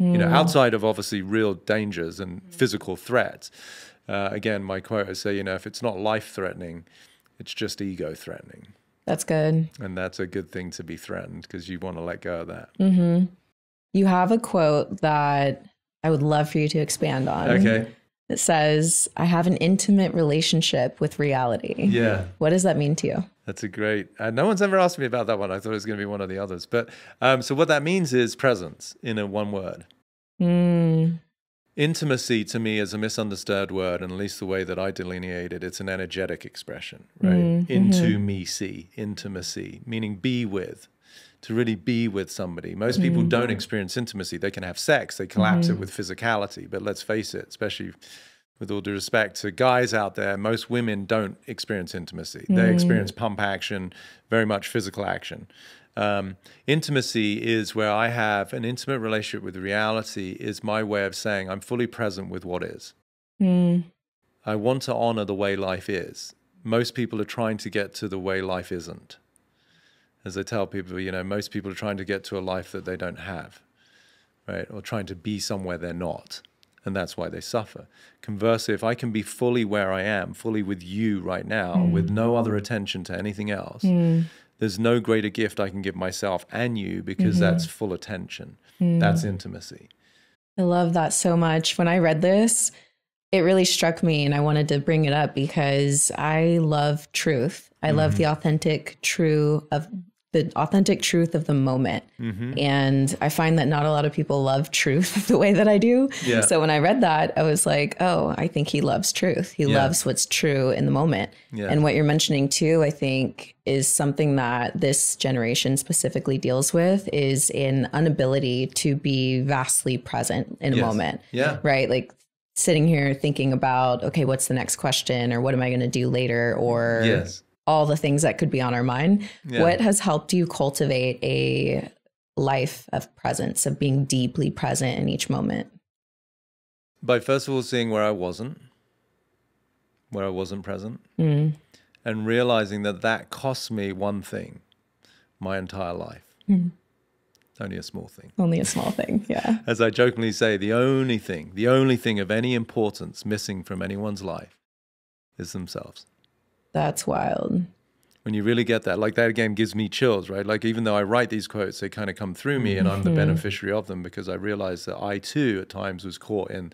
Mm. You know, mm. outside of obviously real dangers and physical threats. Uh, again, my quote is say, you know, if it's not life threatening, it's just ego threatening. That's good. And that's a good thing to be threatened because you want to let go of that. Mm-hmm. You have a quote that I would love for you to expand on. Okay. It says, I have an intimate relationship with reality. Yeah. What does that mean to you? That's a great. Uh, no one's ever asked me about that one. I thought it was going to be one of the others. But um, so what that means is presence in a one word. Mm. Intimacy to me is a misunderstood word, and at least the way that I delineate it, it's an energetic expression, right? Mm-hmm. Into me see, intimacy, meaning be with, to really be with somebody. Most people mm-hmm. don't experience intimacy. They can have sex, they collapse mm-hmm. it with physicality, but let's face it, especially with all due respect to guys out there, most women don't experience intimacy. They mm. experience pump action, very much physical action. Um, intimacy is where I have an intimate relationship with reality, is my way of saying I'm fully present with what is. Mm. I want to honor the way life is. Most people are trying to get to the way life isn't. As I tell people, you know, most people are trying to get to a life that they don't have, right? Or trying to be somewhere they're not. And that's why they suffer. Conversely, if I can be fully where I am, fully with you right now, mm. with no other attention to anything else, mm there's no greater gift I can give myself and you because mm-hmm. that's full attention. Mm. That's intimacy. I love that so much. When I read this, it really struck me and I wanted to bring it up because I love truth. I mm-hmm. love the authentic true of the authentic truth of the moment. Mm-hmm. And I find that not a lot of people love truth the way that I do. Yeah. So when I read that, I was like, oh, I think he loves truth. He yeah. loves what's true in the moment. Yeah. And what you're mentioning too, I think, is something that this generation specifically deals with is an inability to be vastly present in yes. a moment. Yeah. Right. Like sitting here thinking about, okay, what's the next question or what am I going to do later? Or yes all the things that could be on our mind. Yeah. What has helped you cultivate a life of presence, of being deeply present in each moment? By first of all seeing where I wasn't, where I wasn't present, Mm. and realizing that that cost me one thing my entire life. Mm. Only a small thing. Only a small thing. Yeah. As I jokingly say, the only thing, the only thing of any importance missing from anyone's life is themselves. That's wild. When you really get that, like that again gives me chills, right? Like even though I write these quotes, they kind of come through me and I'm the mm-hmm. beneficiary of them because I realize that I too at times was caught in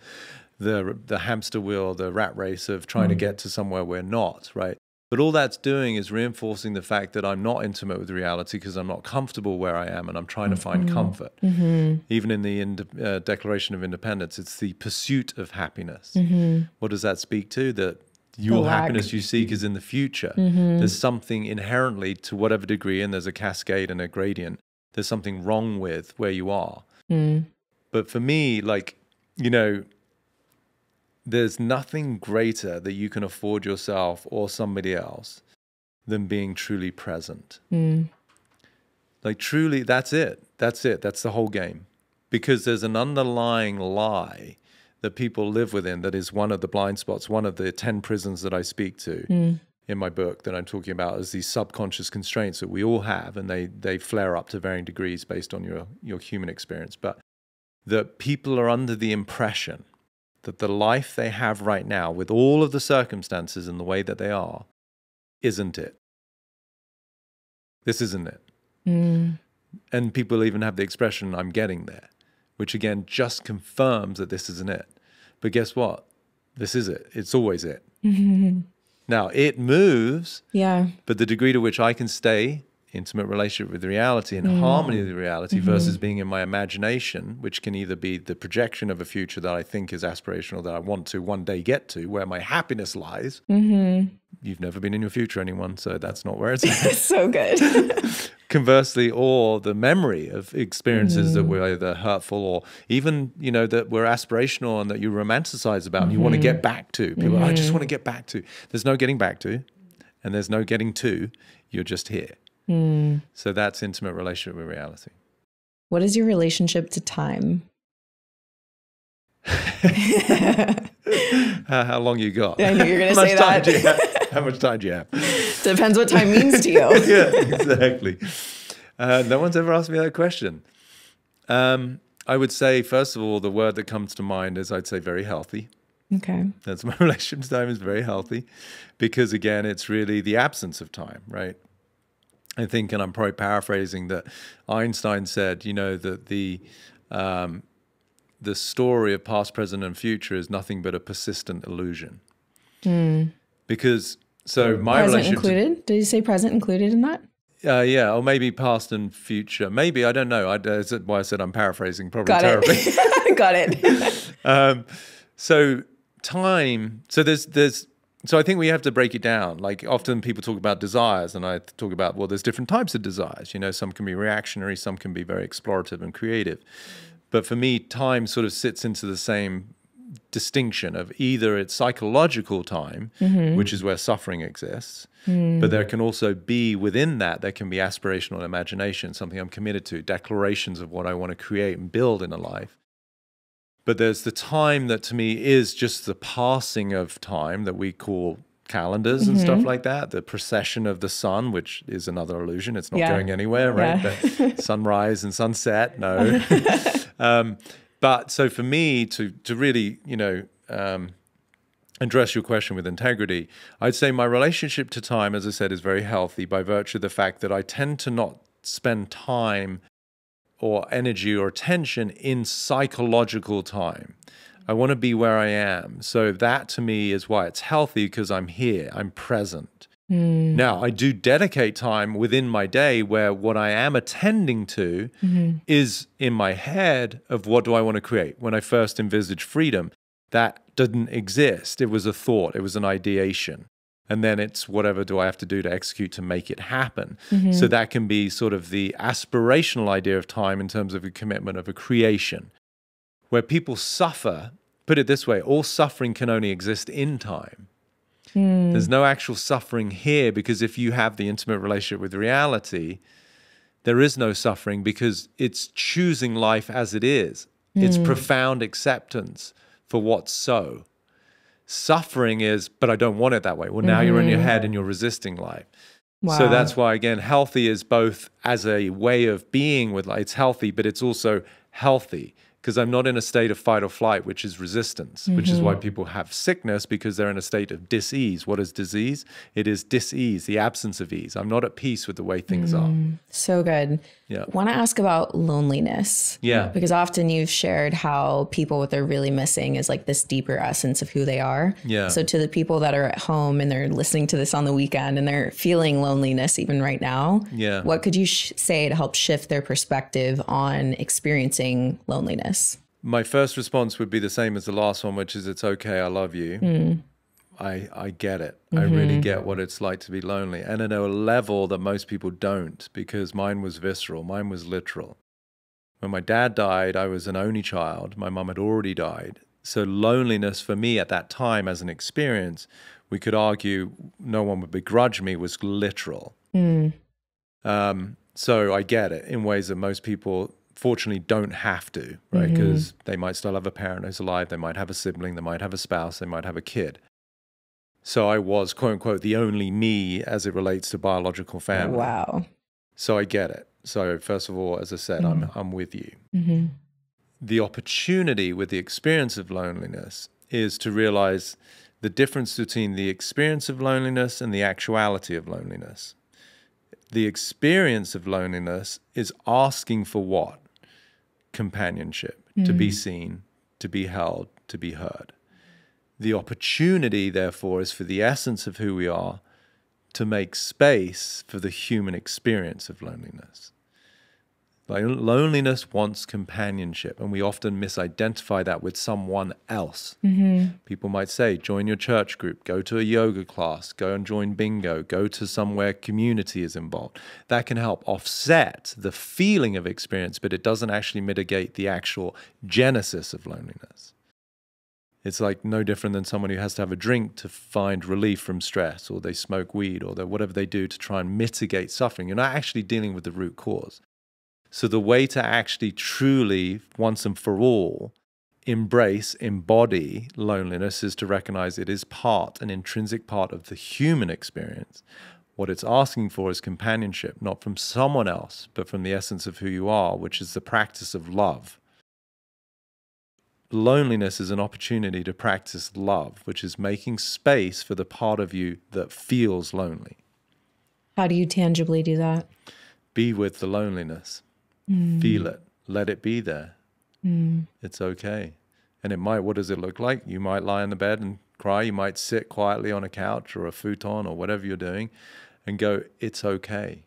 the the hamster wheel, the rat race of trying to mm. get to somewhere we're not, right? But all that's doing is reinforcing the fact that I'm not intimate with reality because I'm not comfortable where I am and I'm trying to find mm-hmm. comfort. Mm-hmm. Even in the Inde- uh, Declaration of Independence, it's the pursuit of happiness. What does that speak to? That your happiness you seek is in the future. Mm-hmm. There's something inherently, to whatever degree, and there's a cascade and a gradient, there's something wrong with where you are. Mm. But for me, like, you know, there's nothing greater that you can afford yourself or somebody else than being truly present. Mm. Like, truly, that's it. That's it. That's the whole game. Because there's an underlying lie that people live within that is one of the blind spots, one of the 10 prisons that I speak to in my book that I'm talking about, is these subconscious constraints that we all have and they they flare up to varying degrees based on your your human experience. But that people are under the impression that the life they have right now with all of the circumstances and the way that they are isn't it. This isn't it. Mm. and people even have the expression i'm getting there which again just confirms that this isn't it. But guess what? This is it. It's always it. Now it moves Yeah. but the degree to which I can stay intimate relationship with reality and mm. harmony with reality mm-hmm. versus being in my imagination, which can either be the projection of a future that I think is aspirational that I want to one day get to, where my happiness lies. Mm-hmm. You've never been in your future, anyone, so that's not where it's at. so good. Conversely, or the memory of experiences that mm. were either hurtful or even, you know, that were aspirational and that you romanticize about and you want to mm-hmm. get back to. People, I just want to get back to. There's no getting back to, and there's no getting to. You're just here. So that's intimate relationship with reality. what is your relationship to time? How, how long you got? I knew you were How much say that. do you have? How much time do you have? Depends what time means to you. yeah, exactly. Uh, no one's ever asked me that question. Um, I would say, first of all, the word that comes to mind is I'd say very healthy. Okay. That's my relationship to time is very healthy because, again, it's really the absence of time, right? I think, and I'm probably paraphrasing, that Einstein said, you know, that the um, the story of past, present, and future is nothing but a persistent illusion. Because so my present relationship to- included? Did you say present included in that? uh, yeah, or maybe past and future. Maybe I don't know. I, that's why I said I'm paraphrasing probably Got terribly. it. Got it. um, so time. So there's there's. So I think we have to break it down. Like often people talk about desires, and I talk about well, there's different types of desires. You know, some can be reactionary, some can be very explorative and creative. But for me, time sort of sits into the same distinction of either it's psychological time, mm-hmm. which is where suffering exists, mm. but there can also be within that, there can be aspirational imagination, something I'm committed to, declarations of what I want to create and build in a life. But there's the time that to me is just the passing of time that we call calendars and stuff like that, the precession of the sun, which is another illusion. It's not Yeah. going anywhere, right? Yeah. Sunrise and sunset, no. um, but so for me to to really, you know, um, address your question with integrity, I'd say my relationship to time, as I said, is very healthy by virtue of the fact that I tend to not spend time or energy or attention in psychological time. I want to be where I am. So that to me is why it's healthy because I'm here, I'm present. Hmm. Now, I do dedicate time within my day where what I am attending to mm-hmm. is in my head of what do I want to create. When I first envisaged freedom, that didn't exist. It was a thought, it was an ideation. And then it's whatever do I have to do to execute to make it happen. So that can be sort of the aspirational idea of time in terms of a commitment of a creation, where people suffer. Put it this way all suffering can only exist in time. Mm. There's no actual suffering here because if you have the intimate relationship with reality, there is no suffering because it's choosing life as it is. Mm. It's profound acceptance for what's so. Suffering is, but I don't want it that way. Well, now mm -hmm. you're in your head and you're resisting life. Wow. So that's why, again, healthy is both as a way of being with life. It's healthy, but it's also healthy because I'm not in a state of fight or flight, which is resistance, mm-hmm. which is why mm-hmm. people have sickness because they're in a state of dis-ease. What is disease? It is dis-ease, the absence of ease. I'm not at peace with the way things mm, are. So good. Yeah. Want to ask about loneliness. Yeah. Because often you've shared how people what they're really missing is like this deeper essence of who they are. Yeah. So to the people that are at home and they're listening to this on the weekend and they're feeling loneliness even right now. Yeah. What could you sh- say to help shift their perspective on experiencing loneliness? My first response would be the same as the last one, which is it's okay, I love you. Mm. I I get it. Mm-hmm. I really mm-hmm. get what it's like to be lonely. And at a level that most people don't, because mine was visceral, mine was literal. When my dad died, I was an only child. My mum had already died. So loneliness for me at that time as an experience, we could argue no one would begrudge me, was literal. Mm. Um, so I get it in ways that most people fortunately don't have to, right? Because mm-hmm. they might still have a parent who's alive, they might have a sibling, they might have a spouse, they might have a kid. So I was, quote unquote, the only me as it relates to biological family. Wow. So I get it. So, first of all, as I said, mm-hmm. I'm, I'm with you. Mm-hmm. The opportunity with the experience of loneliness is to realize the difference between the experience of loneliness and the actuality of loneliness. The experience of loneliness is asking for what? companionship, mm. to be mm. seen, to be held, to be heard. The opportunity, therefore, is for the essence of who we are to make space for the human experience of loneliness. Loneliness wants companionship, and we often misidentify that with someone else. Mm-hmm. People might say, join your church group, go to a yoga class, go and join bingo, go to somewhere community is involved. That can help offset the feeling of experience, but it doesn't actually mitigate the actual genesis of loneliness. It's like no different than someone who has to have a drink to find relief from stress, or they smoke weed, or whatever they do to try and mitigate suffering. You're not actually dealing with the root cause. So, the way to actually truly, once and for all, embrace, embody loneliness is to recognize it is part, an intrinsic part of the human experience. What it's asking for is companionship, not from someone else, but from the essence of who you are, which is the practice of love. Loneliness is an opportunity to practice love, which is making space for the part of you that feels lonely. How do you tangibly do that? Be with the loneliness. Mm. Feel it. Let it be there. Mm. It's okay. And it might, what does it look like? You might lie in the bed and cry. You might sit quietly on a couch or a futon or whatever you're doing and go, it's okay.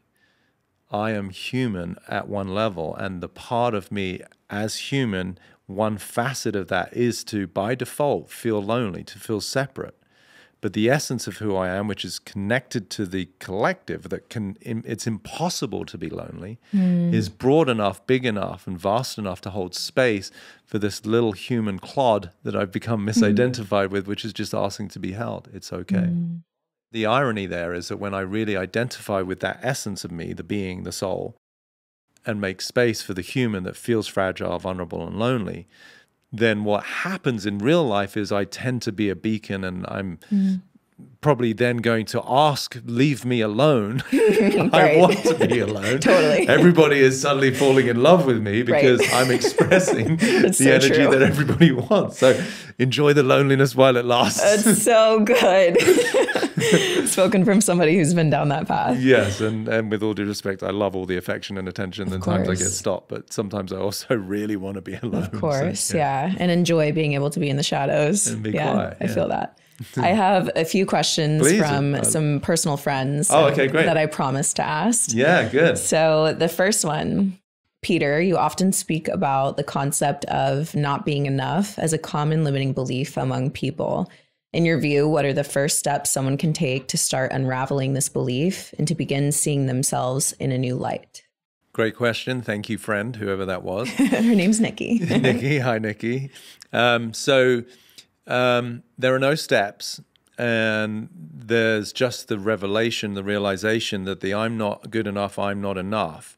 I am human at one level. And the part of me as human, one facet of that is to, by default, feel lonely, to feel separate but the essence of who I am, which is connected to the collective, that can it's impossible to be lonely, mm. is broad enough, big enough, and vast enough to hold space for this little human clod that I've become hmm. misidentified mm. with, which is just asking to be held. It's okay. Mm. The irony there is that when I really identify with that essence of me, the being, the soul, and make space for the human that feels fragile, vulnerable, and lonely, then what happens in real life is I tend to be a beacon and I'm mm. Probably then going to ask, leave me alone. I want to be alone. totally. Everybody is suddenly falling in love with me because right. I'm expressing the so energy true. that everybody wants. So enjoy the loneliness while it lasts. That's so good. Spoken from somebody who's been down that path. Yes, and, and with all due respect, I love all the affection and attention. and times I get stopped, but sometimes I also really want to be alone. Of course, so, yeah. yeah. and enjoy being able to be in the shadows. And be yeah, quiet. I feel that. I have a few questions Please. from uh, some personal friends. Oh, okay, great. That I promised to ask. Yeah, good. So the first one, Peter, you often speak about the concept of not being enough as a common limiting belief among people. In your view, what are the first steps someone can take to start unraveling this belief and to begin seeing themselves in a new light? Great question. Thank you, friend, whoever that was. Her name's Nikki. Nikki. Hi, Nikki. Um, so um, there are no steps. and there's just the revelation, the realization that the I'm not good enough, I'm not enough.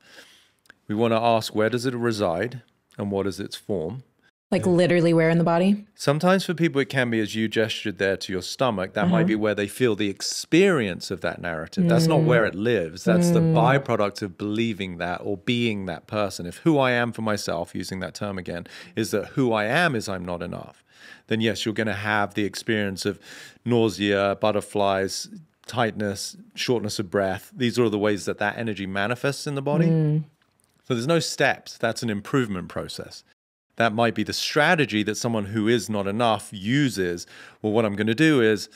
We want to ask where does it reside and what is its form? Like literally where in the body? Sometimes for people, it can be as you gestured there to your stomach. That might be Uh-huh. where they feel the experience of that narrative. That's not where it lives. That's the Mm. byproduct of believing that or being that person. If who I am for myself, using that term again, is that who I am is I'm not enough, then yes, you're going to have the experience of nausea, butterflies, tightness, shortness of breath. These are all the ways that that energy manifests in the body. Mm. So there's no steps. That's an improvement process. That might be the strategy that someone who is not enough uses. Well, what I'm going to do is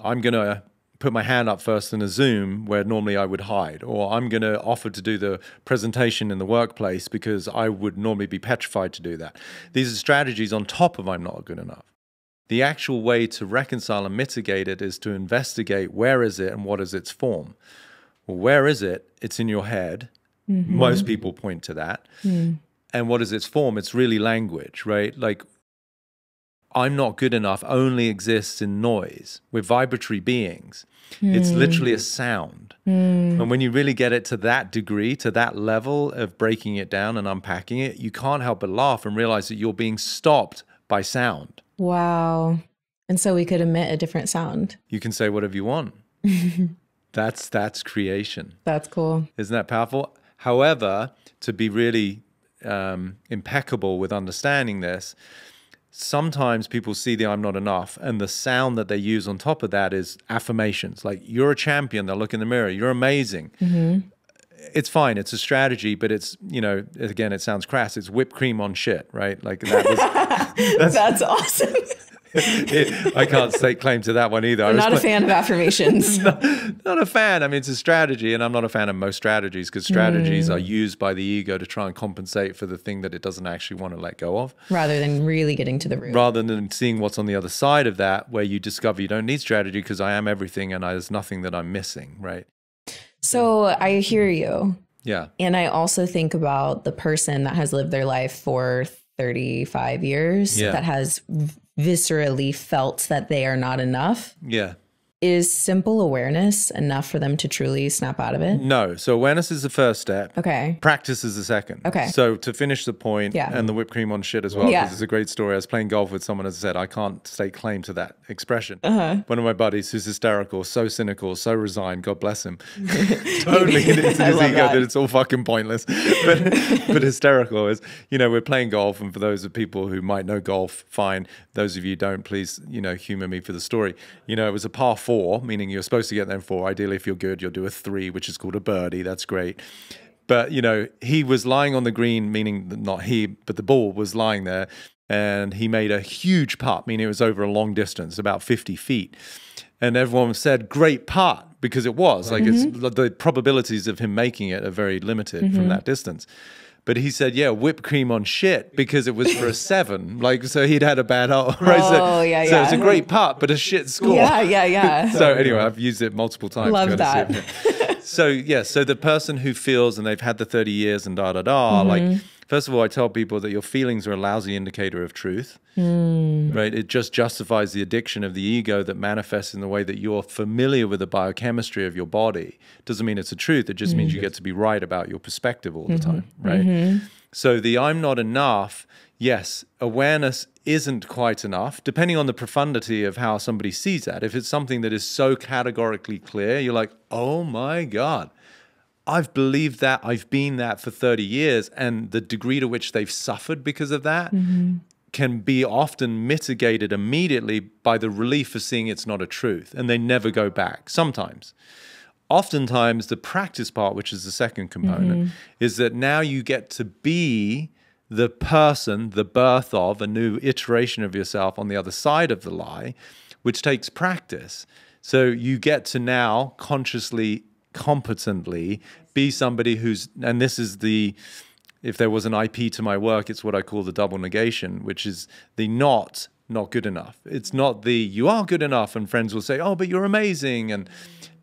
I'm going to put my hand up first in a Zoom where normally I would hide, or I'm going to offer to do the presentation in the workplace because I would normally be petrified to do that. These are strategies on top of I'm not good enough. The actual way to reconcile and mitigate it is to investigate where is it and what is its form. Well, where is it? It's in your head. Mm-hmm. Most people point to that. Mm. And what is its form? It's really language, right? Like, I'm not good enough only exists in noise. We're vibratory beings. It's hmm. literally a sound. Hmm. And when you really get it to that degree, to that level of breaking it down and unpacking it, you can't help but laugh and realize that you're being stopped by sound. Wow. And so we could emit a different sound. You can say whatever you want. that's that's creation. That's cool. Isn't that powerful? However, to be really um, impeccable with understanding this, sometimes people see the I'm not enough, and the sound that they use on top of that is affirmations like, you're a champion. They'll look in the mirror, you're amazing. It's fine. It's a strategy, but it's, you know, again, it sounds crass. It's whipped cream on shit, right? Like that was, That's awesome. it, I can't stake claim to that one either. I'm not a fan of affirmations. not a fan. I mean, it's a strategy, and I'm not a fan of most strategies because strategies Mm. are used by the ego to try and compensate for the thing that it doesn't actually want to let go of, rather than really getting to the root. rather than seeing what's on the other side of that, where you discover you don't need strategy because I am everything and I, there's nothing that I'm missing, right? So I hear you. Yeah, And I also think about the person that has lived their life for 35 years Yeah. that has viscerally felt that they are not enough. yeah. Is simple awareness enough for them to truly snap out of it? No, so awareness is the first step. Okay. Practice is the second. Okay. So to finish the point, Yeah. and the whipped cream on shit as well, because Yeah. it's a great story. I was playing golf with someone, as I said, I can't stake claim to that expression. Uh-huh. One of my buddies who's hysterical, so cynical, so resigned, God bless him. totally in his, ego that. that. it's all fucking pointless. But, but hysterical is, you know, we're playing golf, and for those of people who might know golf, fine. Those of you who don't, please, you know, humor me for the story. You know, it was a par four, meaning you're supposed to get there in four. Ideally, if you're good, you'll do a three, which is called a birdie. That's great. But you know, he was lying on the green, meaning not he, but the ball was lying there, and he made a huge putt, meaning it was over a long distance, about 50 feet. And everyone said, "Great putt," because it was like it's mm-hmm. the probabilities of him making it are very limited from mm-hmm. that distance. But he said, "Yeah, whipped cream on shit," because it was for a seven. Like, so he'd had a bad hole. Right? so, Oh, yeah, yeah. so it's a great putt, but a shit score. Yeah, yeah, yeah. So anyway, I've used it multiple times. Love that. so yeah, so the person who feels and they've had the 30 years and da da da, Mm-hmm. like first of all, I tell people that your feelings are a lousy indicator of truth. Mm. Right? It just justifies the addiction of the ego that manifests in the way that you're familiar with the biochemistry of your body. Doesn't mean it's a truth. It just means you get to be right about your perspective all the Mm-hmm. time. Right. So the I'm not enough, yes, awareness isn't quite enough, depending on the profundity of how somebody sees that. If it's something that is so categorically clear, you're like, oh my God, I've believed that, I've been that for 30 years, and the degree to which they've suffered because of that mm-hmm. can be often mitigated immediately by the relief of seeing it's not a truth, and they never go back. Sometimes oftentimes the practice part, which is the second component, mm-hmm. is that now you get to be the person, the birth of a new iteration of yourself on the other side of the lie, which takes practice. So you get to now consciously, competently be somebody who's, and this is the, if there was an IP to my work, it's what I call the double negation, which is the not not good enough. It's not the you are good enough, and friends will say, "Oh, but you're amazing," and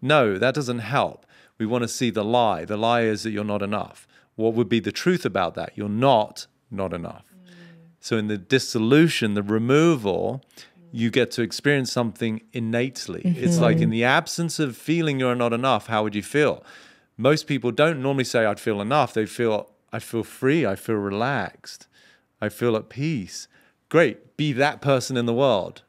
no, that doesn't help. We want to see the lie. The lie is that you're not enough. What would be the truth about that? You're not not enough. Mm. So in the dissolution, the removal, you get to experience something innately. It's mm-hmm. like in the absence of feeling you're not enough, how would you feel? Most people don't normally say, I'd feel enough. They feel, I feel free. I feel relaxed. I feel at peace. Great. Be that person in the world.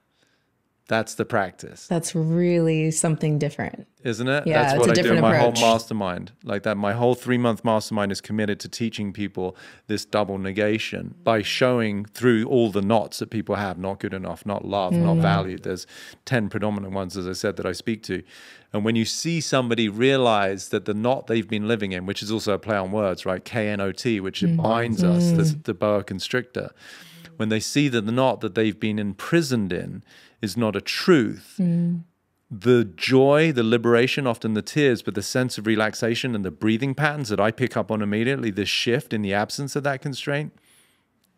That's the practice, That's really something different. isn't it? Yeah, That's it's what a I do in my approach. whole mastermind. Like that, my whole three month mastermind is committed to teaching people this double negation by showing through all the knots that people have not good enough, not loved, Mm. not valued. There's 10 predominant ones, as I said, that I speak to. And when you see somebody realize that the knot they've been living in, which is also a play on words, right? K N O T, which Mm. binds us, the, the boa constrictor. When they see that the knot that they've been imprisoned in is not a truth, mm. the joy, the liberation, often the tears, but the sense of relaxation and the breathing patterns that I pick up on immediately, this shift in the absence of that constraint,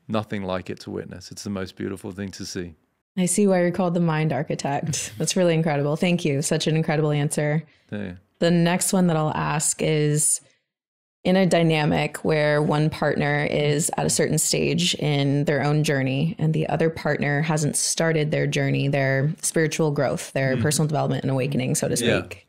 nothing like it to witness. It's the most beautiful thing to see. I see why you're called the mind architect. That's really incredible. Thank you. Such an incredible answer. Yeah. The next one that I'll ask is in a dynamic where one partner is at a certain stage in their own journey and the other partner hasn't started their journey, their spiritual growth, their mm-hmm. personal development and awakening, so to Yeah. speak.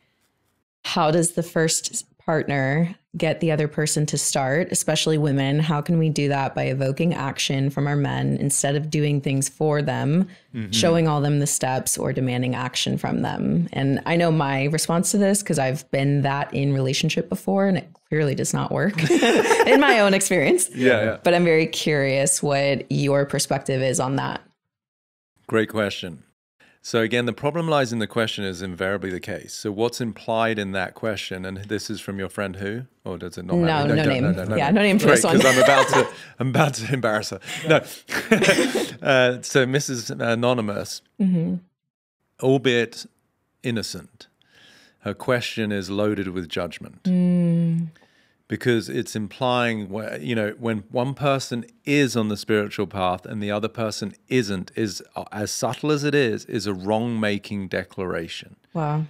How does the first partner get the other person to start, especially women? How can we do that by evoking action from our men instead of doing things for them, mm-hmm. showing all them the steps or demanding action from them? And I know my response to this because I've been that in relationship before and it clearly does not work in my own experience. Yeah, yeah. But I'm very curious what your perspective is on that. Great question. So again, the problem lies in the question is invariably the case. So what's implied in that question, and this is from your friend who, or does it not No, matter? no name. Yeah, no name for Great, this one. Because I'm about to, I'm about to embarrass her. No. uh, so Mrs. Anonymous, Mm-hmm. albeit innocent, her question is loaded with judgment Mm. Because it's implying you know when one person is on the spiritual path and the other person isn't is uh, as subtle as it is is a wrong making declaration Wow.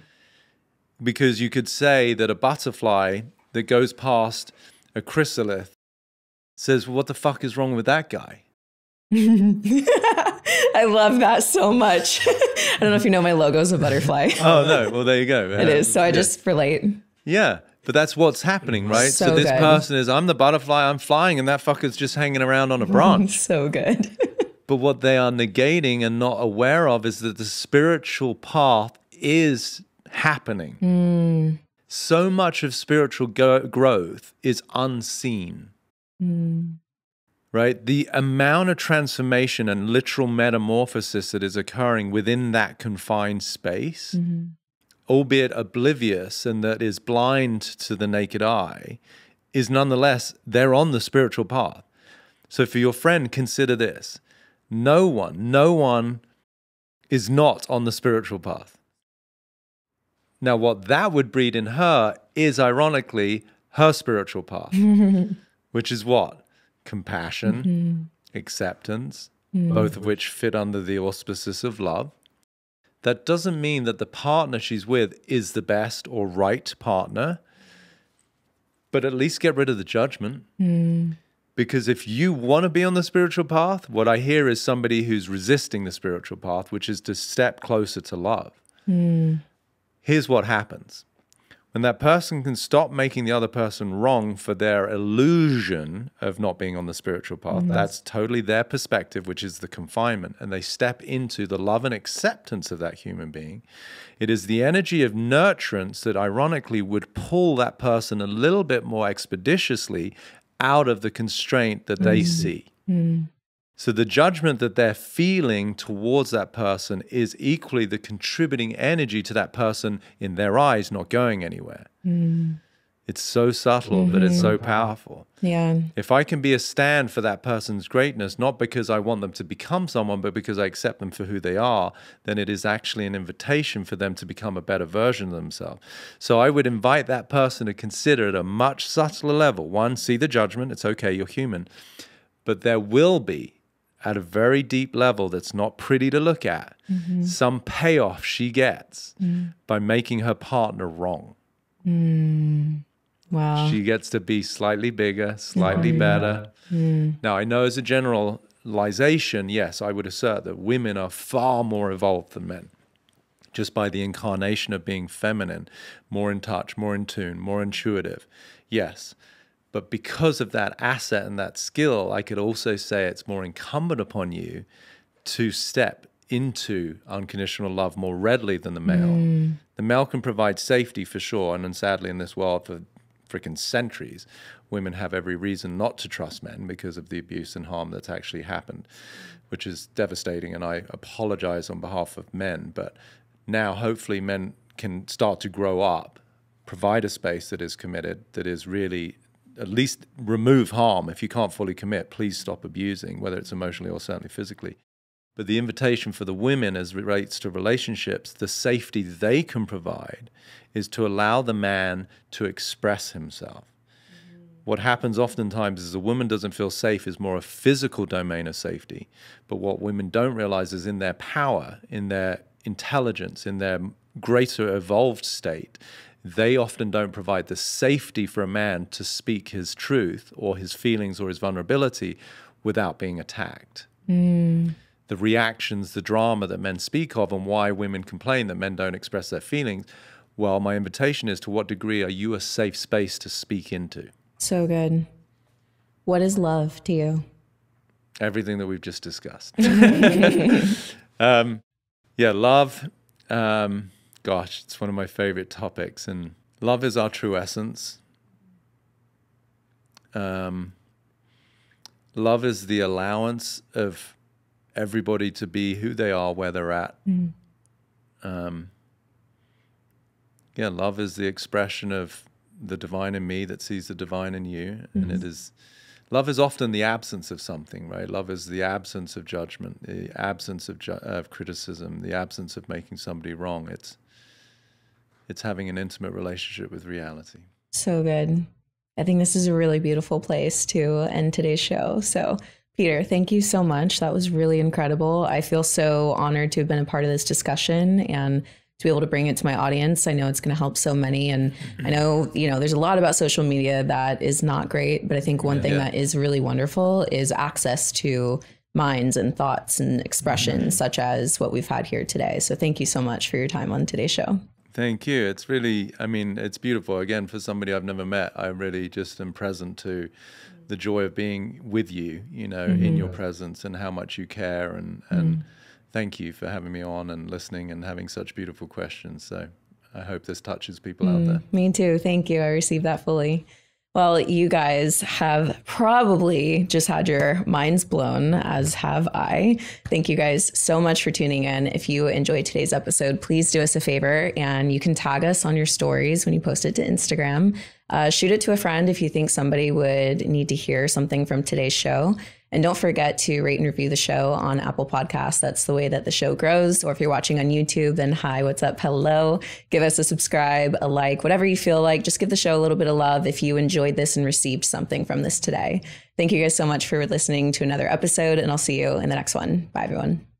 because you could say that a butterfly that goes past a chrysalis says well, what the fuck is wrong with that guy I love that so much. I don't know if you know my logo's a butterfly. oh no well there you go It is. So I just relate. yeah but that's what's happening right So this good. person is i'm the butterfly i'm flying and that fucker's just hanging around on a branch So good. But what they are negating and not aware of is that the spiritual path is happening. Hmm. So much of spiritual go- growth is unseen. Hmm. Right? The amount of transformation and literal metamorphosis that is occurring within that confined space, mm-hmm. Albeit oblivious and that is blind to the naked eye, is nonetheless, they're on the spiritual path. So for your friend, consider this no one, no one is not on the spiritual path. Now, what that would breed in her is ironically her spiritual path, which is what? Compassion, mm-hmm. acceptance, mm. both of which fit under the auspices of love. That doesn't mean that the partner she's with is the best or right partner, but at least get rid of the judgment. Hmm. Because if you want to be on the spiritual path, what I hear is somebody who's resisting the spiritual path, which is to step closer to love. Hmm. Here's what happens when that person can stop making the other person wrong for their illusion of not being on the spiritual path, mm-hmm. that's totally their perspective, which is the confinement, and they step into the love and acceptance of that human being. It is the energy of nurturance that ironically would pull that person a little bit more expeditiously out of the constraint that they mm. see. Mm. So the judgment that they're feeling towards that person is equally the contributing energy to that person in their eyes not going anywhere. Mm. It's so subtle, but it's so mm-hmm. powerful. Yeah. If I can be a stand for that person's greatness, not because I want them to become someone, but because I accept them for who they are, then it is actually an invitation for them to become a better version of themselves. So I would invite that person to consider at a much subtler level. One, see the judgment. It's okay, you're human. But there will be, at a very deep level that's not pretty to look at, mm-hmm. some payoff she gets mm. by making her partner wrong. Mm. Wow. She gets to be slightly bigger, slightly better. Mm. Now, I know as a generalization, yes, I would assert that women are far more evolved than men just by the incarnation of being feminine, more in touch, more in tune, more intuitive. Yes. But because of that asset and that skill, I could also say it's more incumbent upon you to step into unconditional love more readily than the male. Mm. The male can provide safety for sure, and then sadly in this world for freaking centuries, women have every reason not to trust men because of the abuse and harm that's actually happened, which is devastating. And I apologize on behalf of men, but now hopefully men can start to grow up, provide a space that is committed, that is really at least remove harm. If you can't fully commit, please stop abusing, whether it's emotionally or certainly physically. But the invitation for the women as relates to relationships, the safety they can provide is to allow the man to express himself. Mm-hmm. What happens oftentimes is a woman doesn't feel safe is more a physical domain of safety. But what women don't realize is in their power, in their intelligence, in their greater evolved state, they often don't provide the safety for a man to speak his truth or his feelings or his vulnerability without being attacked. Mm. The reactions, the drama that men speak of, and why women complain that men don't express their feelings. Well, my invitation is to what degree are you a safe space to speak into? So good. What is love to you? Everything that we've just discussed. um, yeah, love. Um, gosh, it's one of my favorite topics. And love is our true essence. Um, love is the allowance of everybody to be who they are, where they're at. Mm. Um, yeah, love is the expression of the divine in me that sees the divine in you, mm-hmm. and it mm-hmm. love is often the absence of something, right? Love is the absence of judgment, the absence of, ju- of criticism, the absence of making somebody wrong. It's it's having an intimate relationship with reality. So good. I think this is a really beautiful place to end today's show. So, Peter, thank you so much. That was really incredible. I feel so honored to have been a part of this discussion and to be able to bring it to my audience. I know it's going to help so many. And. I know, you know, there's a lot about social media that is not great, but I think one yeah, thing yeah. that is really wonderful is access to minds and thoughts and expressions mm-hmm. such as what we've had here today. So thank you so much for your time on today's show. Thank you. It's really, I mean, it's beautiful. Again, for somebody I've never met, I really just am present to the joy of being with you, you know, mm-hmm. in your presence and how much you care and, and, mm thank you for having me on and listening and having such beautiful questions. So I hope this touches people mm, out there. Me too. Thank you. I received that fully. Well, you guys have probably just had your minds blown, as have I. Thank you guys so much for tuning in. If you enjoyed today's episode, please do us a favor and you can tag us on your stories when you post it to Instagram. Uh, shoot it to a friend if you think somebody would need to hear something from today's show. And don't forget to rate and review the show on Apple Podcasts. That's the way that the show grows. Or if you're watching on YouTube, then hi, what's up? Hello. Give us a subscribe, a like, whatever you feel like. Just give the show a little bit of love if you enjoyed this and received something from this today. Thank you guys so much for listening to another episode, and I'll see you in the next one. Bye, everyone.